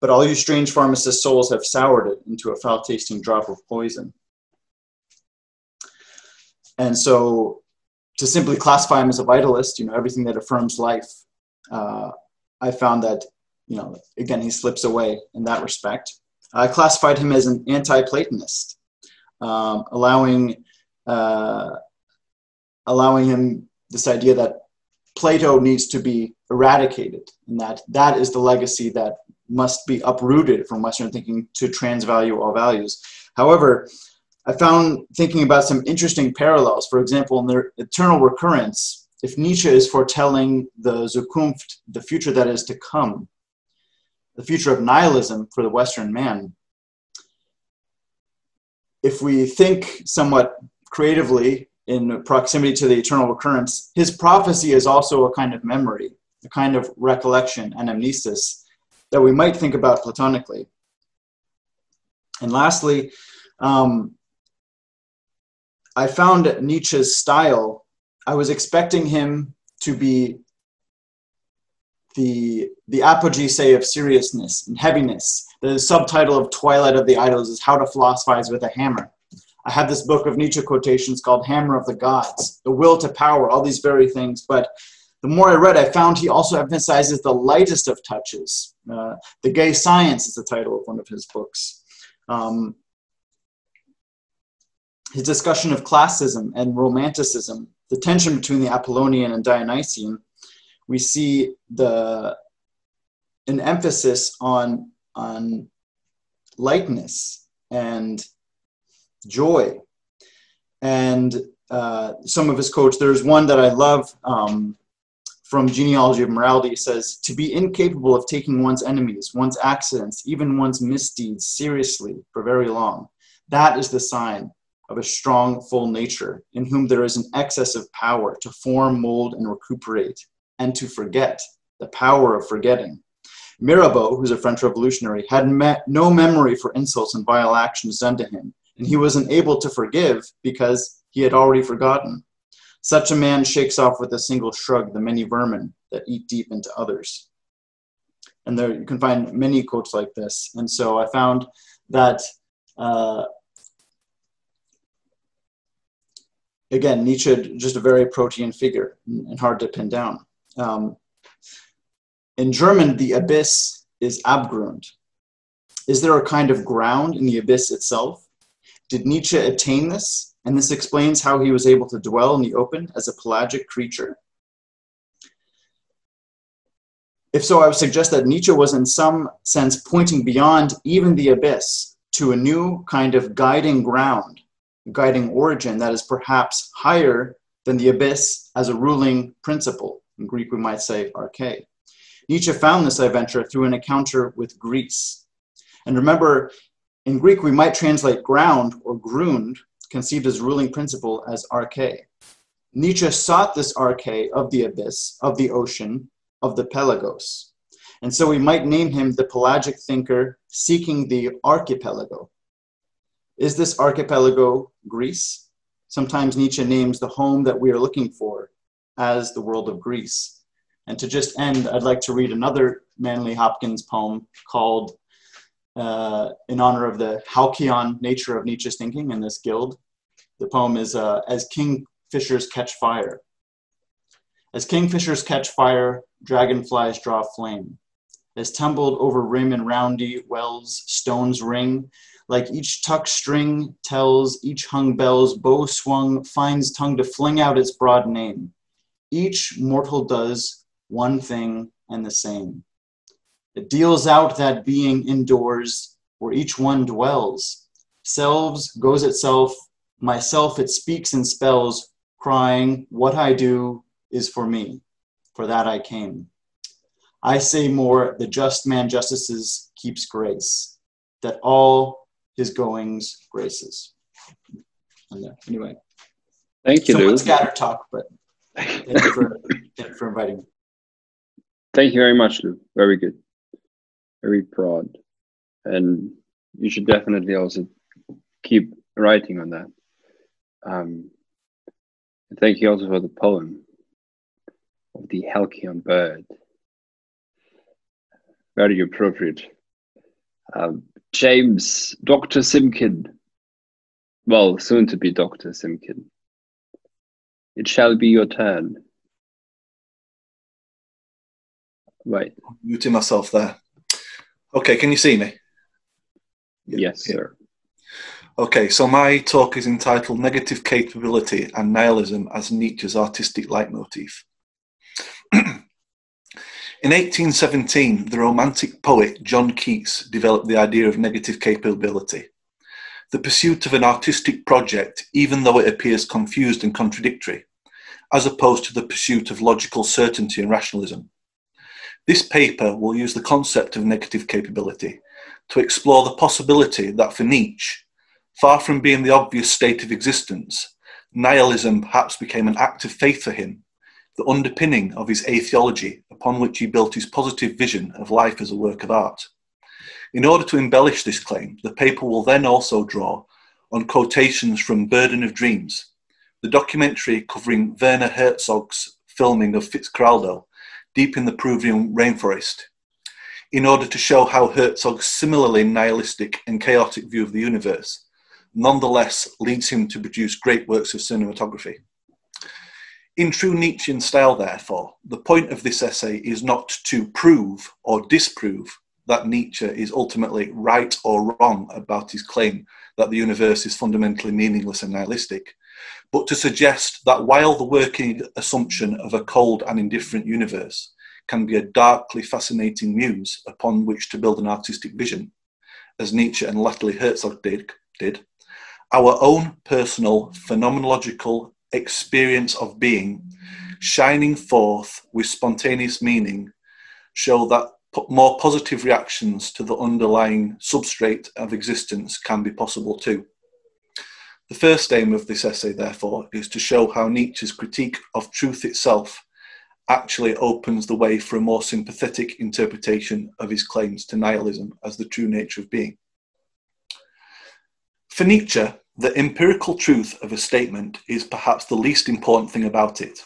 But all you strange pharmacist souls have soured it into a foul tasting drop of poison. And so to simply classify him as a vitalist, you know, everything that affirms life, uh, I found that, you know, again, he slips away in that respect. I classified him as an anti-Platonist, um, allowing uh, allowing him this idea that Plato needs to be eradicated, and that that is the legacy that must be uprooted from Western thinking to transvalue all values. However, I found thinking about some interesting parallels. For example, in the eternal recurrence, if Nietzsche is foretelling the Zukunft, the future that is to come, the future of nihilism for the Western man, if we think somewhat creatively in proximity to the eternal recurrence, his prophecy is also a kind of memory, a kind of recollection, anamnesis, that we might think about platonically. And lastly, um, I found Nietzsche's style, I was expecting him to be the, the apogee say, of seriousness and heaviness. The subtitle of Twilight of the Idols is How to Philosophize with a Hammer. I have this book of Nietzsche quotations called Hammer of the Gods, the will to power, all these very things. But the more I read, I found he also emphasizes the lightest of touches. Uh, the Gay Science is the title of one of his books. Um, his discussion of classism and romanticism, the tension between the Apollonian and Dionysian, we see the an emphasis on on lightness and joy. And uh, some of his quotes, there's one that I love um, from Genealogy of Morality. It says, To be incapable of taking one's enemies, one's accidents, even one's misdeeds seriously for very long, that is the sign of a strong, full nature, in whom there is an excess of power to form, mold, and recuperate, and to forget, the power of forgetting. Mirabeau, who's a French revolutionary, had no memory for insults and vile actions done to him, and he wasn't able to forgive because he had already forgotten. Such a man shakes off with a single shrug the many vermin that eat deep into others. And there you can find many quotes like this. And so I found that uh, again, Nietzsche, just a very protean figure and hard to pin down. Um, in German, the abyss is Abgrund. Is there a kind of ground in the abyss itself? Did Nietzsche attain this? And this explains how he was able to dwell in the open as a pelagic creature. If so, I would suggest that Nietzsche was in some sense pointing beyond even the abyss to a new kind of guiding ground guiding origin that is perhaps higher than the abyss as a ruling principle. In Greek, we might say arche. Nietzsche found this adventure through an encounter with Greece. And remember, in Greek, we might translate ground or grund, conceived as ruling principle, as arche. Nietzsche sought this arche of the abyss, of the ocean, of the pelagos. And so we might name him the pelagic thinker seeking the archipelago, is this archipelago Greece? Sometimes Nietzsche names the home that we are looking for as the world of Greece. And to just end, I'd like to read another Manley Hopkins poem called uh, in honor of the halcyon nature of Nietzsche's thinking in this guild. The poem is uh, As Kingfishers Catch Fire. As kingfishers catch fire, dragonflies draw flame. As tumbled over rim and roundy wells, stones ring, Like each tuck string tells, each hung bell's bow swung finds tongue to fling out its broad name. Each mortal does one thing and the same. It deals out that being indoors where each one dwells. Selves goes itself, myself it speaks and spells, crying, What I do is for me, for that I came. I say more, the just man justices keeps grace, that all his goings graces. And there, anyway. Thank you, so Lou. scatter talk, but thank you for, thank you for inviting me. Thank you very much, Lou. Very good. Very broad, And you should definitely also keep writing on that. Um, thank you also for the poem of the Halcyon bird. Very appropriate. Um, James, Dr. Simpkin. Well, soon to be Dr. Simpkin. It shall be your turn. Right. Muting myself there. Okay, can you see me? Yes, yeah. sir. Okay, so my talk is entitled Negative Capability and Nihilism as Nietzsche's Artistic Leitmotif. In 1817, the Romantic poet John Keats developed the idea of negative capability. The pursuit of an artistic project, even though it appears confused and contradictory, as opposed to the pursuit of logical certainty and rationalism. This paper will use the concept of negative capability to explore the possibility that for Nietzsche, far from being the obvious state of existence, nihilism perhaps became an act of faith for him, the underpinning of his atheology upon which he built his positive vision of life as a work of art. In order to embellish this claim, the paper will then also draw on quotations from Burden of Dreams, the documentary covering Werner Herzog's filming of Fitzcarraldo deep in the Peruvian rainforest, in order to show how Herzog's similarly nihilistic and chaotic view of the universe nonetheless leads him to produce great works of cinematography. In true Nietzschean style, therefore, the point of this essay is not to prove or disprove that Nietzsche is ultimately right or wrong about his claim that the universe is fundamentally meaningless and nihilistic, but to suggest that while the working assumption of a cold and indifferent universe can be a darkly fascinating muse upon which to build an artistic vision, as Nietzsche and latterly Herzog did, did our own personal phenomenological experience of being shining forth with spontaneous meaning show that more positive reactions to the underlying substrate of existence can be possible too. The first aim of this essay, therefore, is to show how Nietzsche's critique of truth itself actually opens the way for a more sympathetic interpretation of his claims to nihilism as the true nature of being. For Nietzsche, the empirical truth of a statement is perhaps the least important thing about it.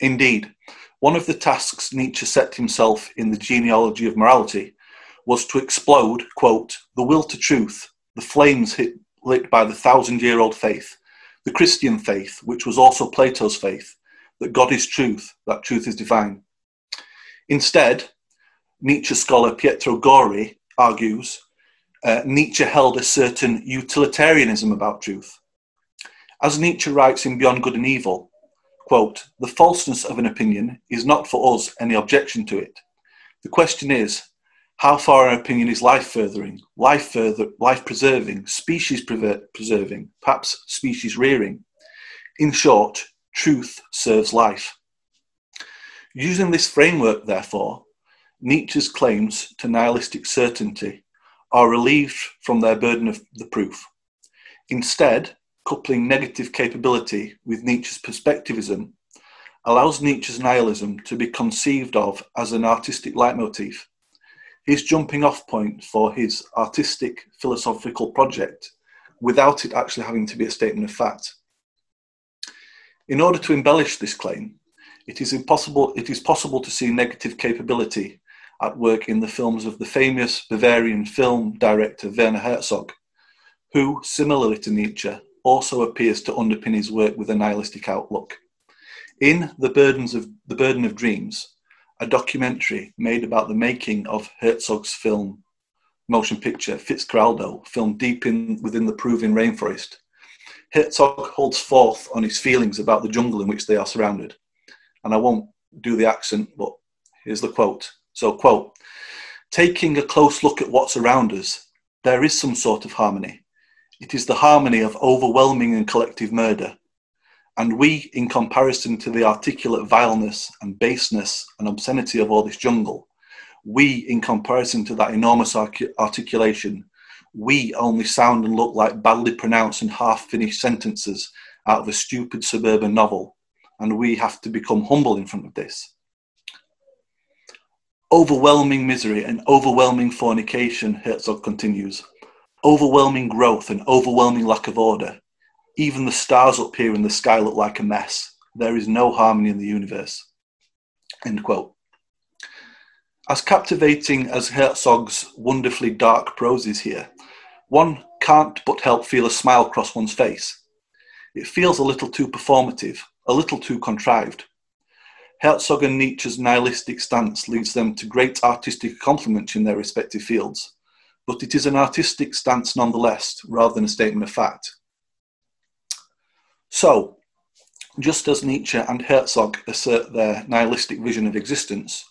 Indeed, one of the tasks Nietzsche set himself in the genealogy of morality was to explode, quote, the will to truth, the flames hit lit by the thousand year old faith, the Christian faith, which was also Plato's faith, that God is truth, that truth is divine. Instead, Nietzsche scholar Pietro Gori argues uh, Nietzsche held a certain utilitarianism about truth. As Nietzsche writes in Beyond Good and Evil, quote, the falseness of an opinion is not for us any objection to it. The question is, how far an opinion is life furthering, life further, life preserving, species preserving, perhaps species rearing. In short, truth serves life. Using this framework, therefore, Nietzsche's claims to nihilistic certainty are relieved from their burden of the proof. Instead, coupling negative capability with Nietzsche's perspectivism allows Nietzsche's nihilism to be conceived of as an artistic leitmotif his jumping off point for his artistic philosophical project without it actually having to be a statement of fact. In order to embellish this claim, it is, impossible, it is possible to see negative capability at work in the films of the famous Bavarian film director Werner Herzog, who, similarly to Nietzsche, also appears to underpin his work with a nihilistic outlook. In The, Burdens of, the Burden of Dreams, a documentary made about the making of Herzog's film motion picture, Fitzcarraldo, filmed deep in within the Peruvian rainforest, Herzog holds forth on his feelings about the jungle in which they are surrounded. And I won't do the accent, but here's the quote. So, quote, taking a close look at what's around us, there is some sort of harmony. It is the harmony of overwhelming and collective murder. And we, in comparison to the articulate vileness and baseness and obscenity of all this jungle, we, in comparison to that enormous artic- articulation, we only sound and look like badly pronounced and half finished sentences out of a stupid suburban novel, and we have to become humble in front of this. Overwhelming misery and overwhelming fornication, Herzog continues. Overwhelming growth and overwhelming lack of order. Even the stars up here in the sky look like a mess. There is no harmony in the universe. End quote. As captivating as Herzog's wonderfully dark prose is here, one can't but help feel a smile cross one's face. It feels a little too performative, a little too contrived. Herzog and Nietzsche's nihilistic stance leads them to great artistic accomplishments in their respective fields, but it is an artistic stance nonetheless, rather than a statement of fact. So, just as Nietzsche and Herzog assert their nihilistic vision of existence,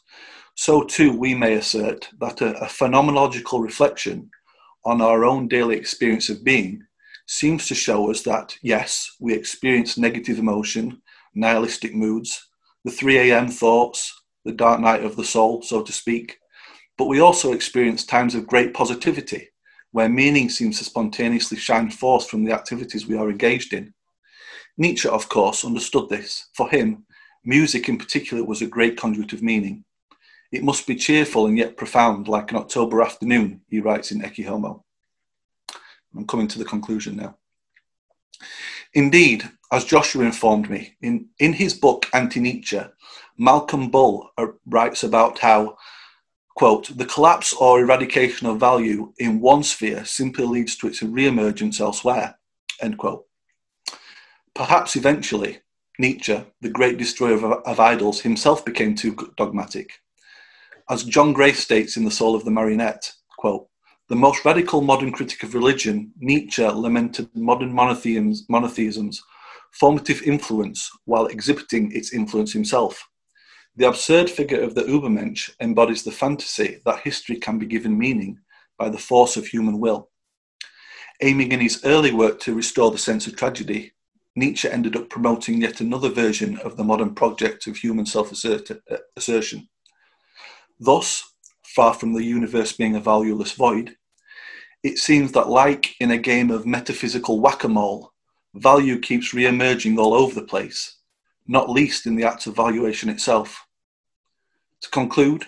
so too we may assert that a, a phenomenological reflection on our own daily experience of being seems to show us that, yes, we experience negative emotion, nihilistic moods, the 3 a.m. thoughts, the dark night of the soul, so to speak, but we also experience times of great positivity where meaning seems to spontaneously shine forth from the activities we are engaged in. Nietzsche, of course, understood this. For him, music in particular was a great conduit of meaning. It must be cheerful and yet profound, like an October afternoon, he writes in Ecce Homo. I'm coming to the conclusion now. Indeed, as Joshua informed me, in, in his book Anti Nietzsche, Malcolm Bull uh, writes about how, quote, the collapse or eradication of value in one sphere simply leads to its re-emergence elsewhere, end quote. Perhaps eventually, Nietzsche, the great destroyer of, of idols, himself became too dogmatic as John Gray states in The Soul of the Marionette, quote, the most radical modern critic of religion, Nietzsche lamented modern monotheisms, monotheism's formative influence while exhibiting its influence himself. The absurd figure of the Übermensch embodies the fantasy that history can be given meaning by the force of human will. Aiming in his early work to restore the sense of tragedy, Nietzsche ended up promoting yet another version of the modern project of human self uh, assertion. Thus, far from the universe being a valueless void, it seems that, like in a game of metaphysical whack a mole, value keeps re emerging all over the place, not least in the act of valuation itself. To conclude,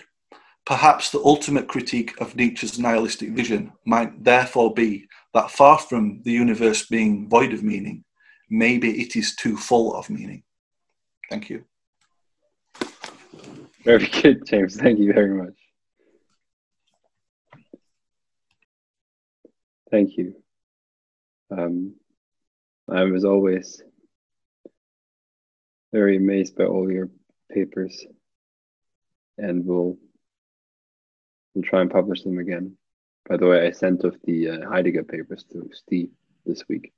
perhaps the ultimate critique of Nietzsche's nihilistic vision might therefore be that far from the universe being void of meaning, maybe it is too full of meaning. Thank you. Very good, James. Thank you very much. Thank you. Um, I'm, as always, very amazed by all your papers, and we'll we'll try and publish them again. By the way, I sent off the uh, Heidegger papers to Steve this week,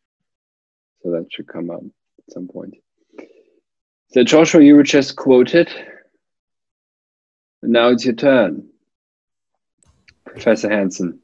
so that should come up at some point. So, Joshua, you were just quoted And now it's your turn. Professor Hansen.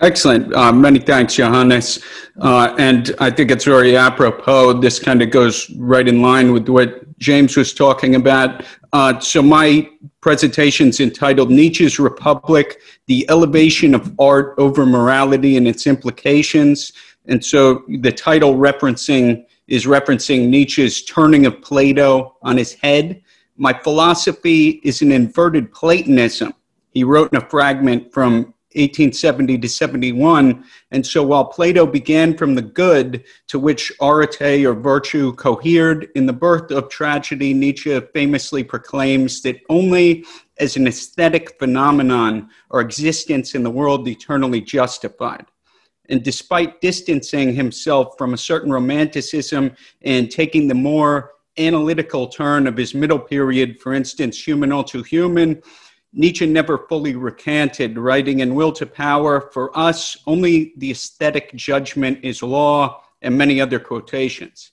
Excellent. Uh, many thanks, Johannes. Uh, and I think it's very apropos. This kind of goes right in line with what James was talking about. Uh, so, my presentation is entitled Nietzsche's Republic The Elevation of Art Over Morality and Its Implications. And so, the title referencing is referencing Nietzsche's turning of Plato on his head my philosophy is an inverted Platonism. He wrote in a fragment from 1870 to 71. And so while Plato began from the good to which arete or virtue cohered in the birth of tragedy, Nietzsche famously proclaims that only as an aesthetic phenomenon are existence in the world eternally justified. And despite distancing himself from a certain romanticism and taking the more analytical turn of his middle period, for instance, Human All Too Human, Nietzsche never fully recanted, writing in Will to Power, for us, only the aesthetic judgment is law, and many other quotations.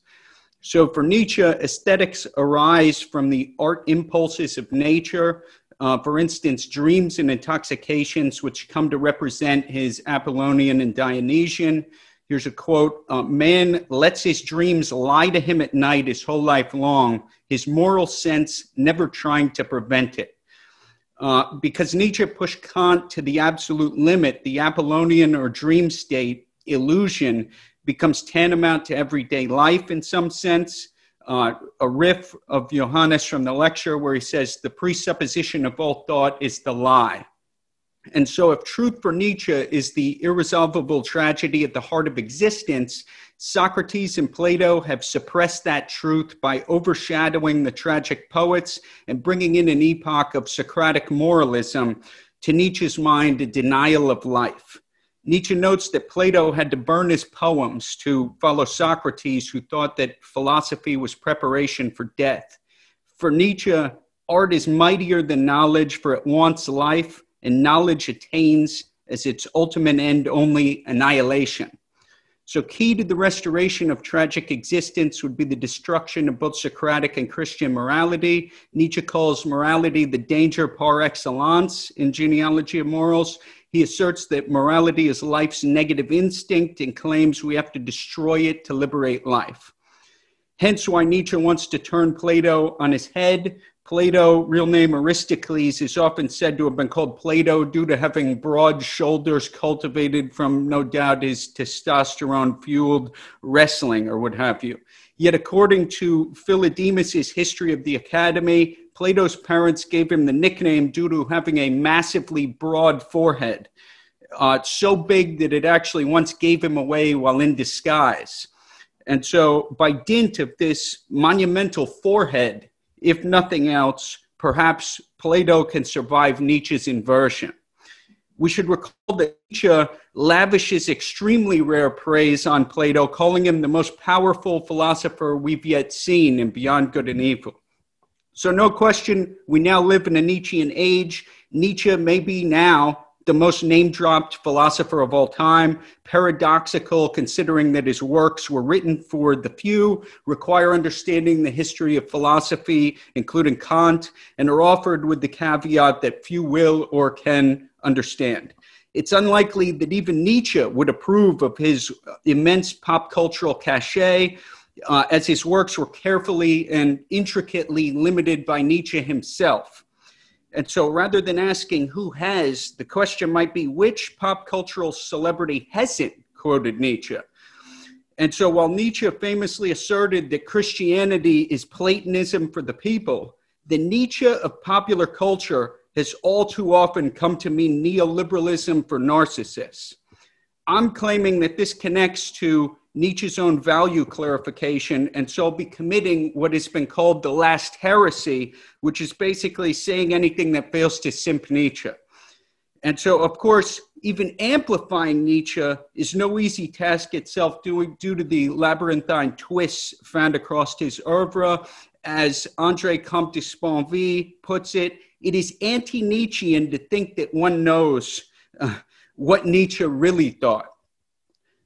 So for Nietzsche, aesthetics arise from the art impulses of nature, uh, for instance, dreams and intoxications, which come to represent his Apollonian and Dionysian. Here's a quote uh, Man lets his dreams lie to him at night his whole life long, his moral sense never trying to prevent it. Uh, because Nietzsche pushed Kant to the absolute limit, the Apollonian or dream state illusion becomes tantamount to everyday life in some sense uh, a riff of Johannes from the lecture where he says, The presupposition of all thought is the lie. And so, if truth for Nietzsche is the irresolvable tragedy at the heart of existence, Socrates and Plato have suppressed that truth by overshadowing the tragic poets and bringing in an epoch of Socratic moralism to Nietzsche's mind, a denial of life. Nietzsche notes that Plato had to burn his poems to follow Socrates, who thought that philosophy was preparation for death. For Nietzsche, art is mightier than knowledge, for it wants life, and knowledge attains as its ultimate end only annihilation. So, key to the restoration of tragic existence would be the destruction of both Socratic and Christian morality. Nietzsche calls morality the danger par excellence in Genealogy of Morals, he asserts that morality is life's negative instinct and claims we have to destroy it to liberate life. Hence, why Nietzsche wants to turn Plato on his head. Plato, real name Aristocles, is often said to have been called Plato due to having broad shoulders cultivated from, no doubt, his testosterone fueled wrestling or what have you. Yet, according to Philodemus's History of the Academy, Plato's parents gave him the nickname due to having a massively broad forehead, uh, so big that it actually once gave him away while in disguise. And so, by dint of this monumental forehead, if nothing else, perhaps Plato can survive Nietzsche's inversion. We should recall that Nietzsche lavishes extremely rare praise on Plato, calling him the most powerful philosopher we've yet seen in Beyond Good and Evil. So, no question, we now live in a Nietzschean age. Nietzsche may be now the most name dropped philosopher of all time, paradoxical considering that his works were written for the few, require understanding the history of philosophy, including Kant, and are offered with the caveat that few will or can understand. It's unlikely that even Nietzsche would approve of his immense pop cultural cachet uh, as his works were carefully and intricately limited by Nietzsche himself. And so rather than asking who has, the question might be which pop cultural celebrity hasn't quoted Nietzsche? And so while Nietzsche famously asserted that Christianity is Platonism for the people, the Nietzsche of popular culture has all too often come to mean neoliberalism for narcissists. I'm claiming that this connects to Nietzsche's own value clarification, and so I'll be committing what has been called the last heresy, which is basically saying anything that fails to simp Nietzsche. And so, of course, even amplifying Nietzsche is no easy task itself due, due to the labyrinthine twists found across his oeuvre. As Andre Comte de Sponville puts it, it is anti Nietzschean to think that one knows uh, what Nietzsche really thought.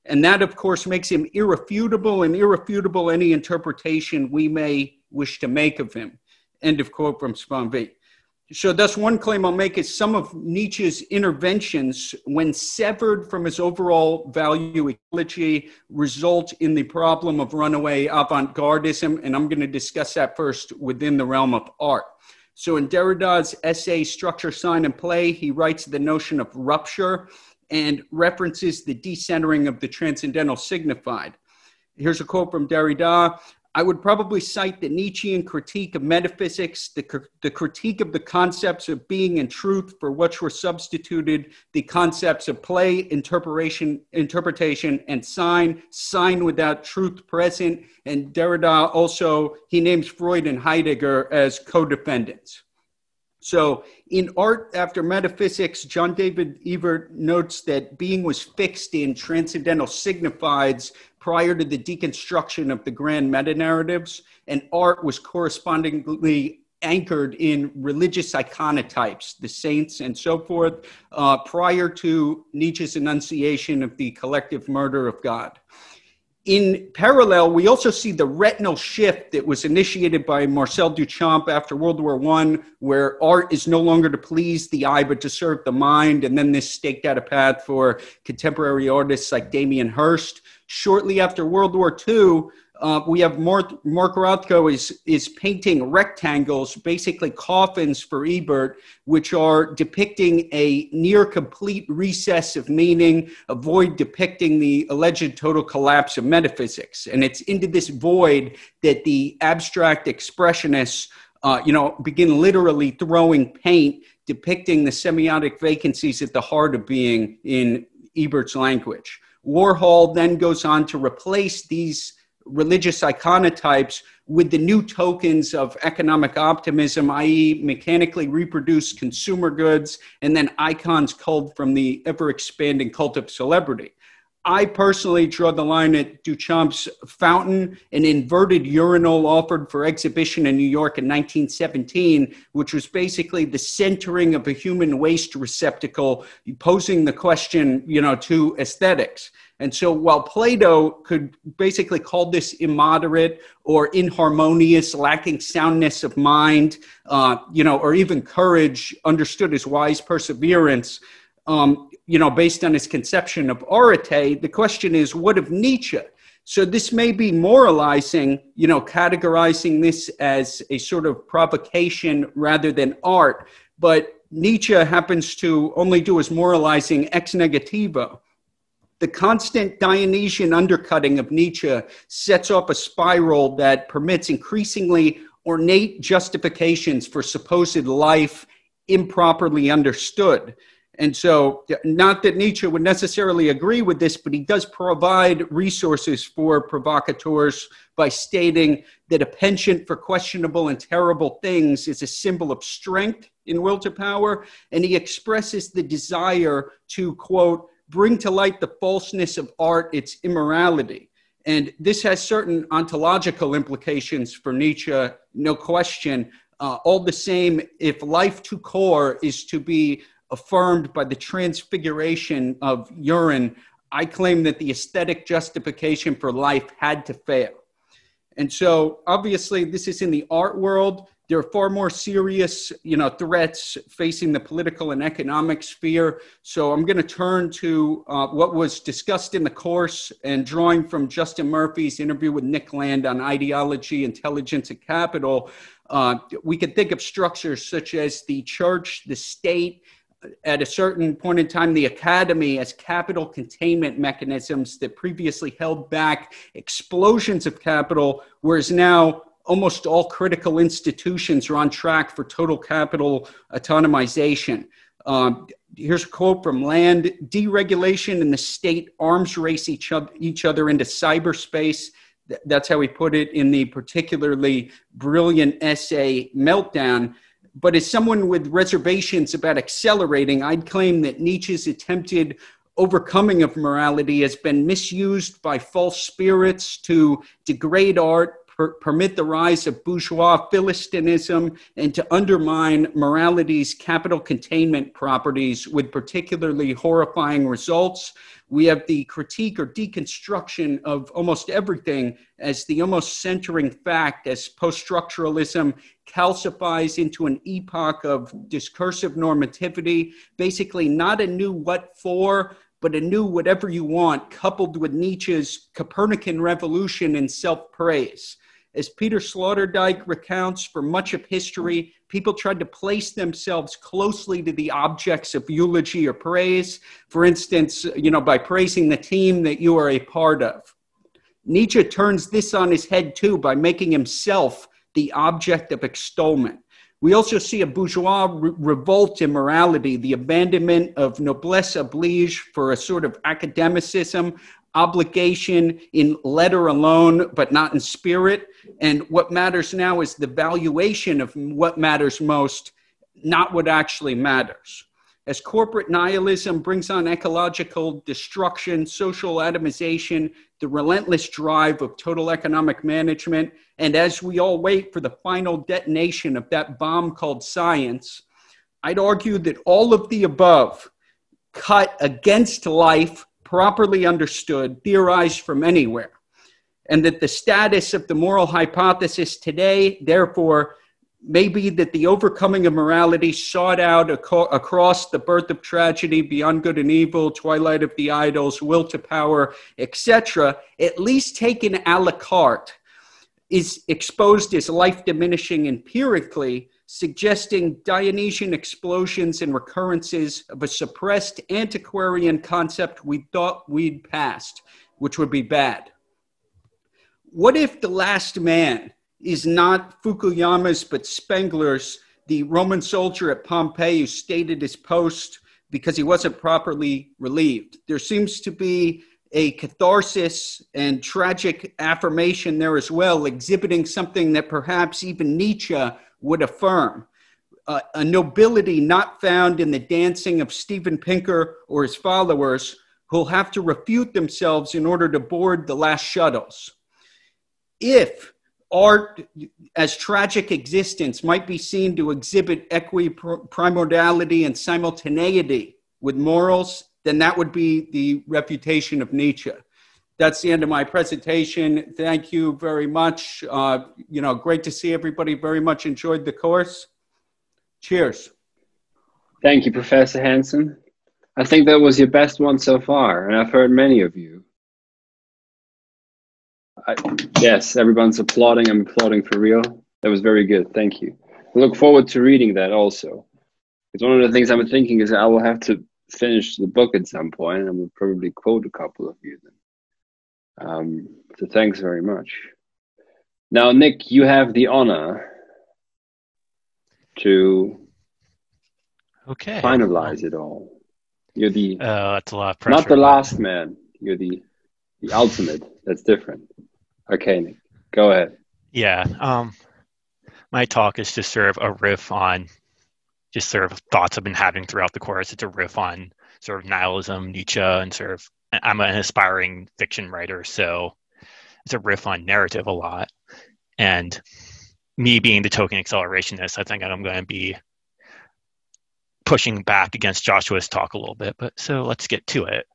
And that, of course, makes him irrefutable and irrefutable any interpretation we may wish to make of him. End of quote from Sponville. So, thus, one claim I'll make is some of Nietzsche's interventions, when severed from his overall value ecology, result in the problem of runaway avant gardism. And I'm going to discuss that first within the realm of art. So, in Derrida's essay, Structure, Sign, and Play, he writes the notion of rupture and references the decentering of the transcendental signified. Here's a quote from Derrida I would probably cite the Nietzschean critique of metaphysics, the, the critique of the concepts of being and truth, for which were substituted the concepts of play, interpretation, interpretation, and sign, sign without truth present. And Derrida also, he names Freud and Heidegger as co defendants. So, in Art After Metaphysics, John David Ebert notes that being was fixed in transcendental signifieds prior to the deconstruction of the grand meta narratives, and art was correspondingly anchored in religious iconotypes, the saints and so forth, uh, prior to Nietzsche's enunciation of the collective murder of God. In parallel, we also see the retinal shift that was initiated by Marcel Duchamp after World War I, where art is no longer to please the eye but to serve the mind. And then this staked out a path for contemporary artists like Damien Hirst. Shortly after World War II, uh, we have Mark, Rothko is, is painting rectangles, basically coffins for Ebert, which are depicting a near complete recess of meaning, a void depicting the alleged total collapse of metaphysics. And it's into this void that the abstract expressionists, uh, you know, begin literally throwing paint, depicting the semiotic vacancies at the heart of being in Ebert's language. Warhol then goes on to replace these religious iconotypes with the new tokens of economic optimism, i.e., mechanically reproduced consumer goods, and then icons culled from the ever expanding cult of celebrity. I personally draw the line at Duchamp's fountain, an inverted urinal offered for exhibition in New York in 1917, which was basically the centering of a human waste receptacle, posing the question, you know, to aesthetics. And so while Plato could basically call this immoderate or inharmonious, lacking soundness of mind, uh, you know, or even courage, understood as wise perseverance, um, you know, based on his conception of arete, the question is, what of Nietzsche? So this may be moralizing, you know, categorizing this as a sort of provocation rather than art, but Nietzsche happens to only do his moralizing ex negativo the constant Dionysian undercutting of Nietzsche sets off a spiral that permits increasingly ornate justifications for supposed life improperly understood. And so, not that Nietzsche would necessarily agree with this, but he does provide resources for provocateurs by stating that a penchant for questionable and terrible things is a symbol of strength in will to power. And he expresses the desire to, quote, bring to light the falseness of art, its immorality. And this has certain ontological implications for Nietzsche, no question. Uh, all the same, if life to core is to be affirmed by the transfiguration of urine, I claim that the aesthetic justification for life had to fail. And so, obviously, this is in the art world there are far more serious, you know, threats facing the political and economic sphere. So I'm going to turn to uh, what was discussed in the course and drawing from Justin Murphy's interview with Nick Land on ideology, intelligence, and capital. Uh, we could think of structures such as the church, the state, at a certain point in time, the academy as capital containment mechanisms that previously held back explosions of capital, whereas now almost all critical institutions are on track for total capital autonomization. Um, here's a quote from Land deregulation and the state arms race each, each other into cyberspace. That's how he put it in the particularly brilliant essay Meltdown. But as someone with reservations about accelerating, I'd claim that Nietzsche's attempted overcoming of morality has been misused by false spirits to degrade art, per- permit the rise of bourgeois Philistinism and to undermine morality's capital containment properties with particularly horrifying results. We have the critique or deconstruction of almost everything as the almost centering fact as post structuralism calcifies into an epoch of discursive normativity, basically not a new what for, but a new whatever you want, coupled with Nietzsche's Copernican revolution in self praise. As Peter Sloterdijk recounts, for much of history, people tried to place themselves closely to the objects of eulogy or praise. For instance, you know, by praising the team that you are a part of. Nietzsche turns this on his head too by making himself the object of extolment. We also see a bourgeois re- revolt in morality, the abandonment of noblesse oblige for a sort of academicism, obligation in letter alone, but not in spirit. And what matters now is the valuation of what matters most, not what actually matters. as corporate nihilism brings on ecological destruction, social atomization, the relentless drive of total economic management, and as we all wait for the final detonation of that bomb called science, I'd argue that all of the above cut against life, properly understood, theorized from anywhere. And that the status of the moral hypothesis today, therefore, maybe that the overcoming of morality sought out ac- across the birth of tragedy beyond good and evil twilight of the idols will to power etc at least taken a la carte is exposed as life diminishing empirically suggesting dionysian explosions and recurrences of a suppressed antiquarian concept we thought we'd passed which would be bad what if the last man is not Fukuyama's but Spengler's, the Roman soldier at Pompeii who stayed at his post because he wasn't properly relieved. There seems to be a catharsis and tragic affirmation there as well, exhibiting something that perhaps even Nietzsche would affirm. Uh, a nobility not found in the dancing of Steven Pinker or his followers who'll have to refute themselves in order to board the last shuttles. If art as tragic existence might be seen to exhibit equiprimordiality and simultaneity with morals, then that would be the reputation of Nietzsche. That's the end of my presentation. Thank you very much. Uh, you know, great to see everybody. Very much enjoyed the course. Cheers. Thank you, Professor Hansen. I think that was your best one so far, and I've heard many of you. I, yes, everyone's applauding. I'm applauding for real. That was very good. Thank you. I look forward to reading that also. It's one of the things I'm thinking is I will have to finish the book at some point, and I will probably quote a couple of you then. Um, so thanks very much. Now, Nick, you have the honor to okay finalize it all. You're the uh, that's a lot of pressure. Not the last man. You're the the ultimate. That's different. Okay, Nick, go ahead. Yeah. Um, my talk is just sort of a riff on just sort of thoughts I've been having throughout the course. It's a riff on sort of nihilism, Nietzsche, and sort of I'm an aspiring fiction writer, so it's a riff on narrative a lot. And me being the token accelerationist, I think I'm going to be pushing back against Joshua's talk a little bit. But so let's get to it.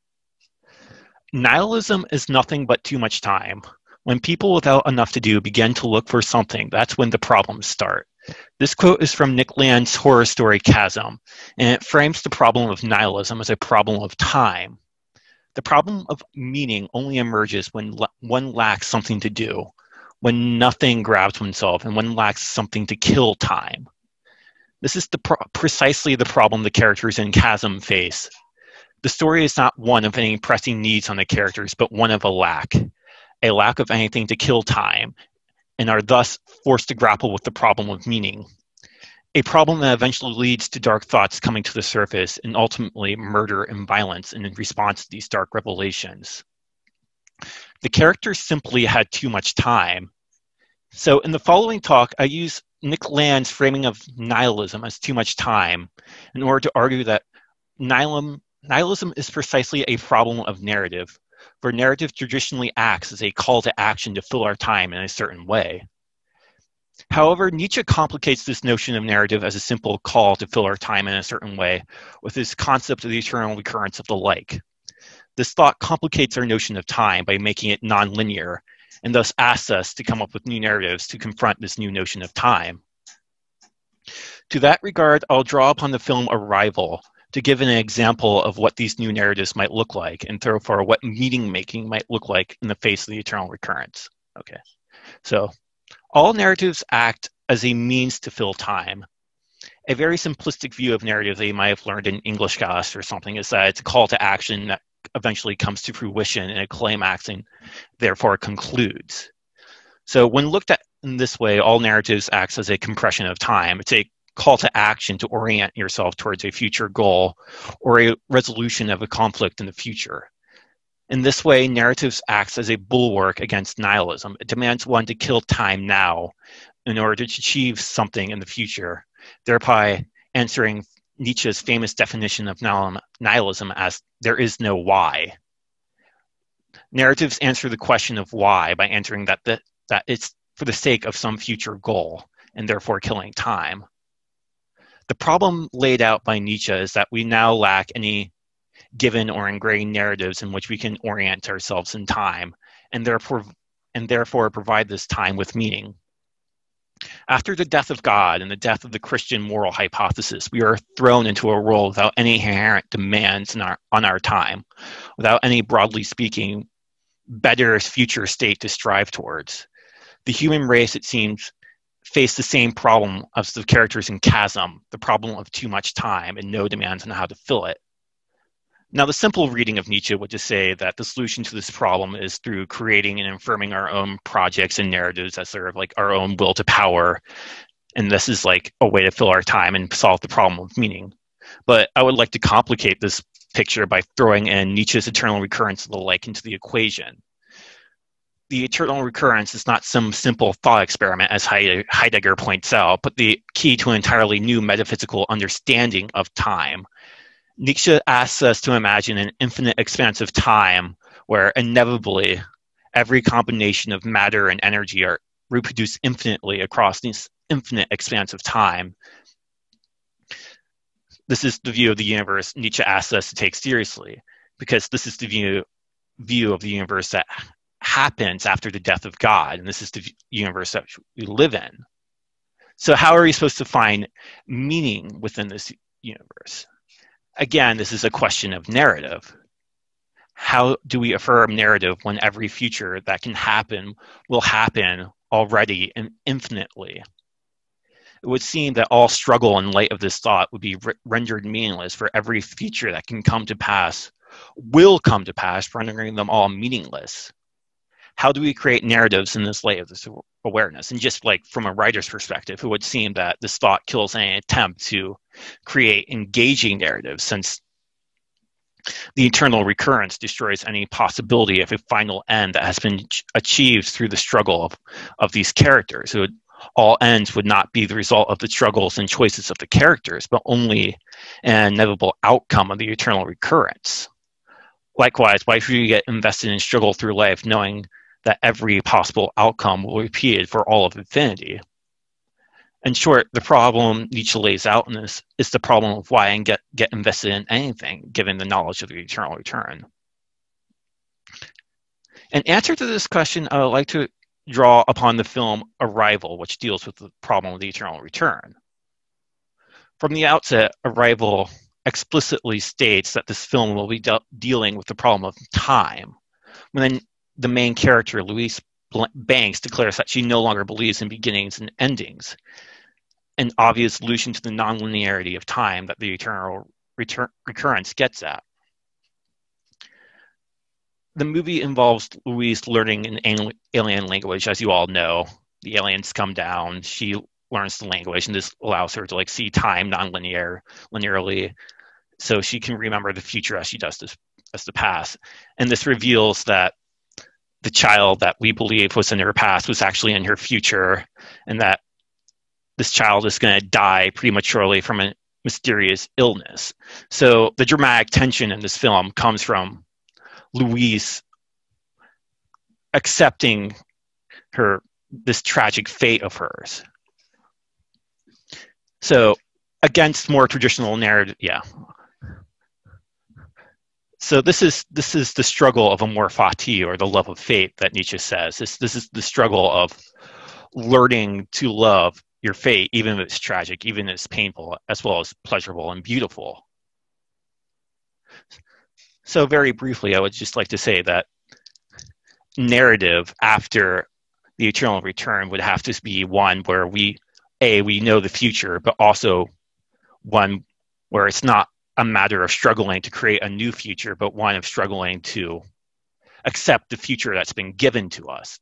Nihilism is nothing but too much time. When people without enough to do begin to look for something, that's when the problems start. This quote is from Nick Land's horror story Chasm, and it frames the problem of nihilism as a problem of time. The problem of meaning only emerges when one lacks something to do, when nothing grabs oneself, and one lacks something to kill time. This is the pro- precisely the problem the characters in Chasm face. The story is not one of any pressing needs on the characters, but one of a lack a lack of anything to kill time, and are thus forced to grapple with the problem of meaning. A problem that eventually leads to dark thoughts coming to the surface and ultimately murder and violence in response to these dark revelations. The characters simply had too much time. So, in the following talk, I use Nick Land's framing of nihilism as too much time in order to argue that nihilism is precisely a problem of narrative, where narrative traditionally acts as a call to action to fill our time in a certain way. However, Nietzsche complicates this notion of narrative as a simple call to fill our time in a certain way with his concept of the eternal recurrence of the like. This thought complicates our notion of time by making it nonlinear and thus asks us to come up with new narratives to confront this new notion of time. To that regard, I'll draw upon the film Arrival, to give an example of what these new narratives might look like and therefore what meaning making might look like in the face of the eternal recurrence. Okay, so all narratives act as a means to fill time. A very simplistic view of narrative that you might have learned in English class or something is that it's a call to action that eventually comes to fruition and a climax and therefore concludes. So when looked at in this way, all narratives acts as a compression of time. It's a call to action to orient yourself towards a future goal or a resolution of a conflict in the future. In this way, narratives acts as a bulwark against nihilism. It demands one to kill time now in order to achieve something in the future, thereby answering Nietzsche's famous definition of nihilism as there is no why. Narratives answer the question of why by answering that, the, that it's for the sake of some future goal and therefore killing time. The problem laid out by Nietzsche is that we now lack any given or ingrained narratives in which we can orient ourselves in time and therefore, and therefore provide this time with meaning. After the death of God and the death of the Christian moral hypothesis, we are thrown into a world without any inherent demands our, on our time, without any, broadly speaking, better future state to strive towards. The human race, it seems, face the same problem as the characters in Chasm, the problem of too much time and no demands on how to fill it. Now, the simple reading of Nietzsche would just say that the solution to this problem is through creating and affirming our own projects and narratives as sort of like our own will to power. And this is like a way to fill our time and solve the problem of meaning. But I would like to complicate this picture by throwing in Nietzsche's eternal recurrence of the like into the equation. The eternal recurrence is not some simple thought experiment, as Heidegger points out, but the key to an entirely new metaphysical understanding of time Nietzsche asks us to imagine an infinite expanse of time where inevitably every combination of matter and energy are reproduced infinitely across this infinite expanse of time. This is the view of the universe Nietzsche asks us to take seriously because this is the view, view of the universe that happens after the death of God, and this is the universe that we live in. So, how are we supposed to find meaning within this universe? Again, this is a question of narrative. How do we affirm narrative when every future that can happen will happen already and infinitely? It would seem that all struggle in light of this thought would be re- rendered meaningless for every future that can come to pass will come to pass, rendering them all meaningless. How do we create narratives in this light of this awareness? And just like from a writer's perspective, it would seem that this thought kills any attempt to create engaging narratives since the eternal recurrence destroys any possibility of a final end that has been achieved through the struggle of, of these characters. So all ends would not be the result of the struggles and choices of the characters, but only an inevitable outcome of the eternal recurrence. Likewise, why should you get invested in struggle through life knowing that every possible outcome will be repeated for all of infinity? In short, the problem Nietzsche lays out in this is the problem of why and get, get invested in anything given the knowledge of the eternal return. In answer to this question, I would like to draw upon the film Arrival, which deals with the problem of the eternal return. From the outset, Arrival explicitly states that this film will be de- dealing with the problem of time. When the main character, Louise Banks, declares that she no longer believes in beginnings and endings an obvious solution to the nonlinearity of time that the eternal return, recurrence gets at. The movie involves Louise learning an alien language, as you all know. The aliens come down, she learns the language, and this allows her to like see time nonlinear, linearly, so she can remember the future as she does this as the past. And this reveals that the child that we believe was in her past was actually in her future, and that this child is going to die prematurely from a mysterious illness. So the dramatic tension in this film comes from Louise accepting her this tragic fate of hers. So against more traditional narrative, yeah. So this is this is the struggle of amor fati or the love of fate that Nietzsche says. This this is the struggle of learning to love your fate, even if it's tragic, even if it's painful, as well as pleasurable and beautiful. So, very briefly, I would just like to say that narrative after the eternal return would have to be one where we, A, we know the future, but also one where it's not a matter of struggling to create a new future, but one of struggling to accept the future that's been given to us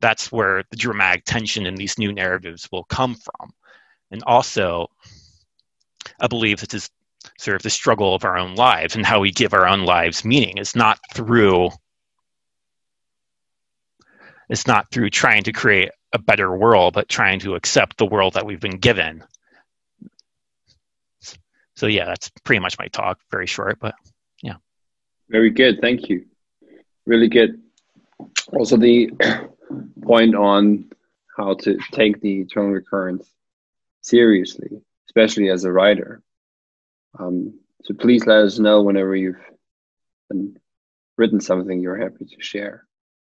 that's where the dramatic tension in these new narratives will come from. And also, I believe this is sort of the struggle of our own lives and how we give our own lives meaning. It's not through it's not through trying to create a better world, but trying to accept the world that we've been given. So yeah, that's pretty much my talk. Very short, but yeah. Very good. Thank you. Really get Also, the point on how to take the eternal recurrence seriously, especially as a writer. Um, so please let us know whenever you've written something you're happy to share.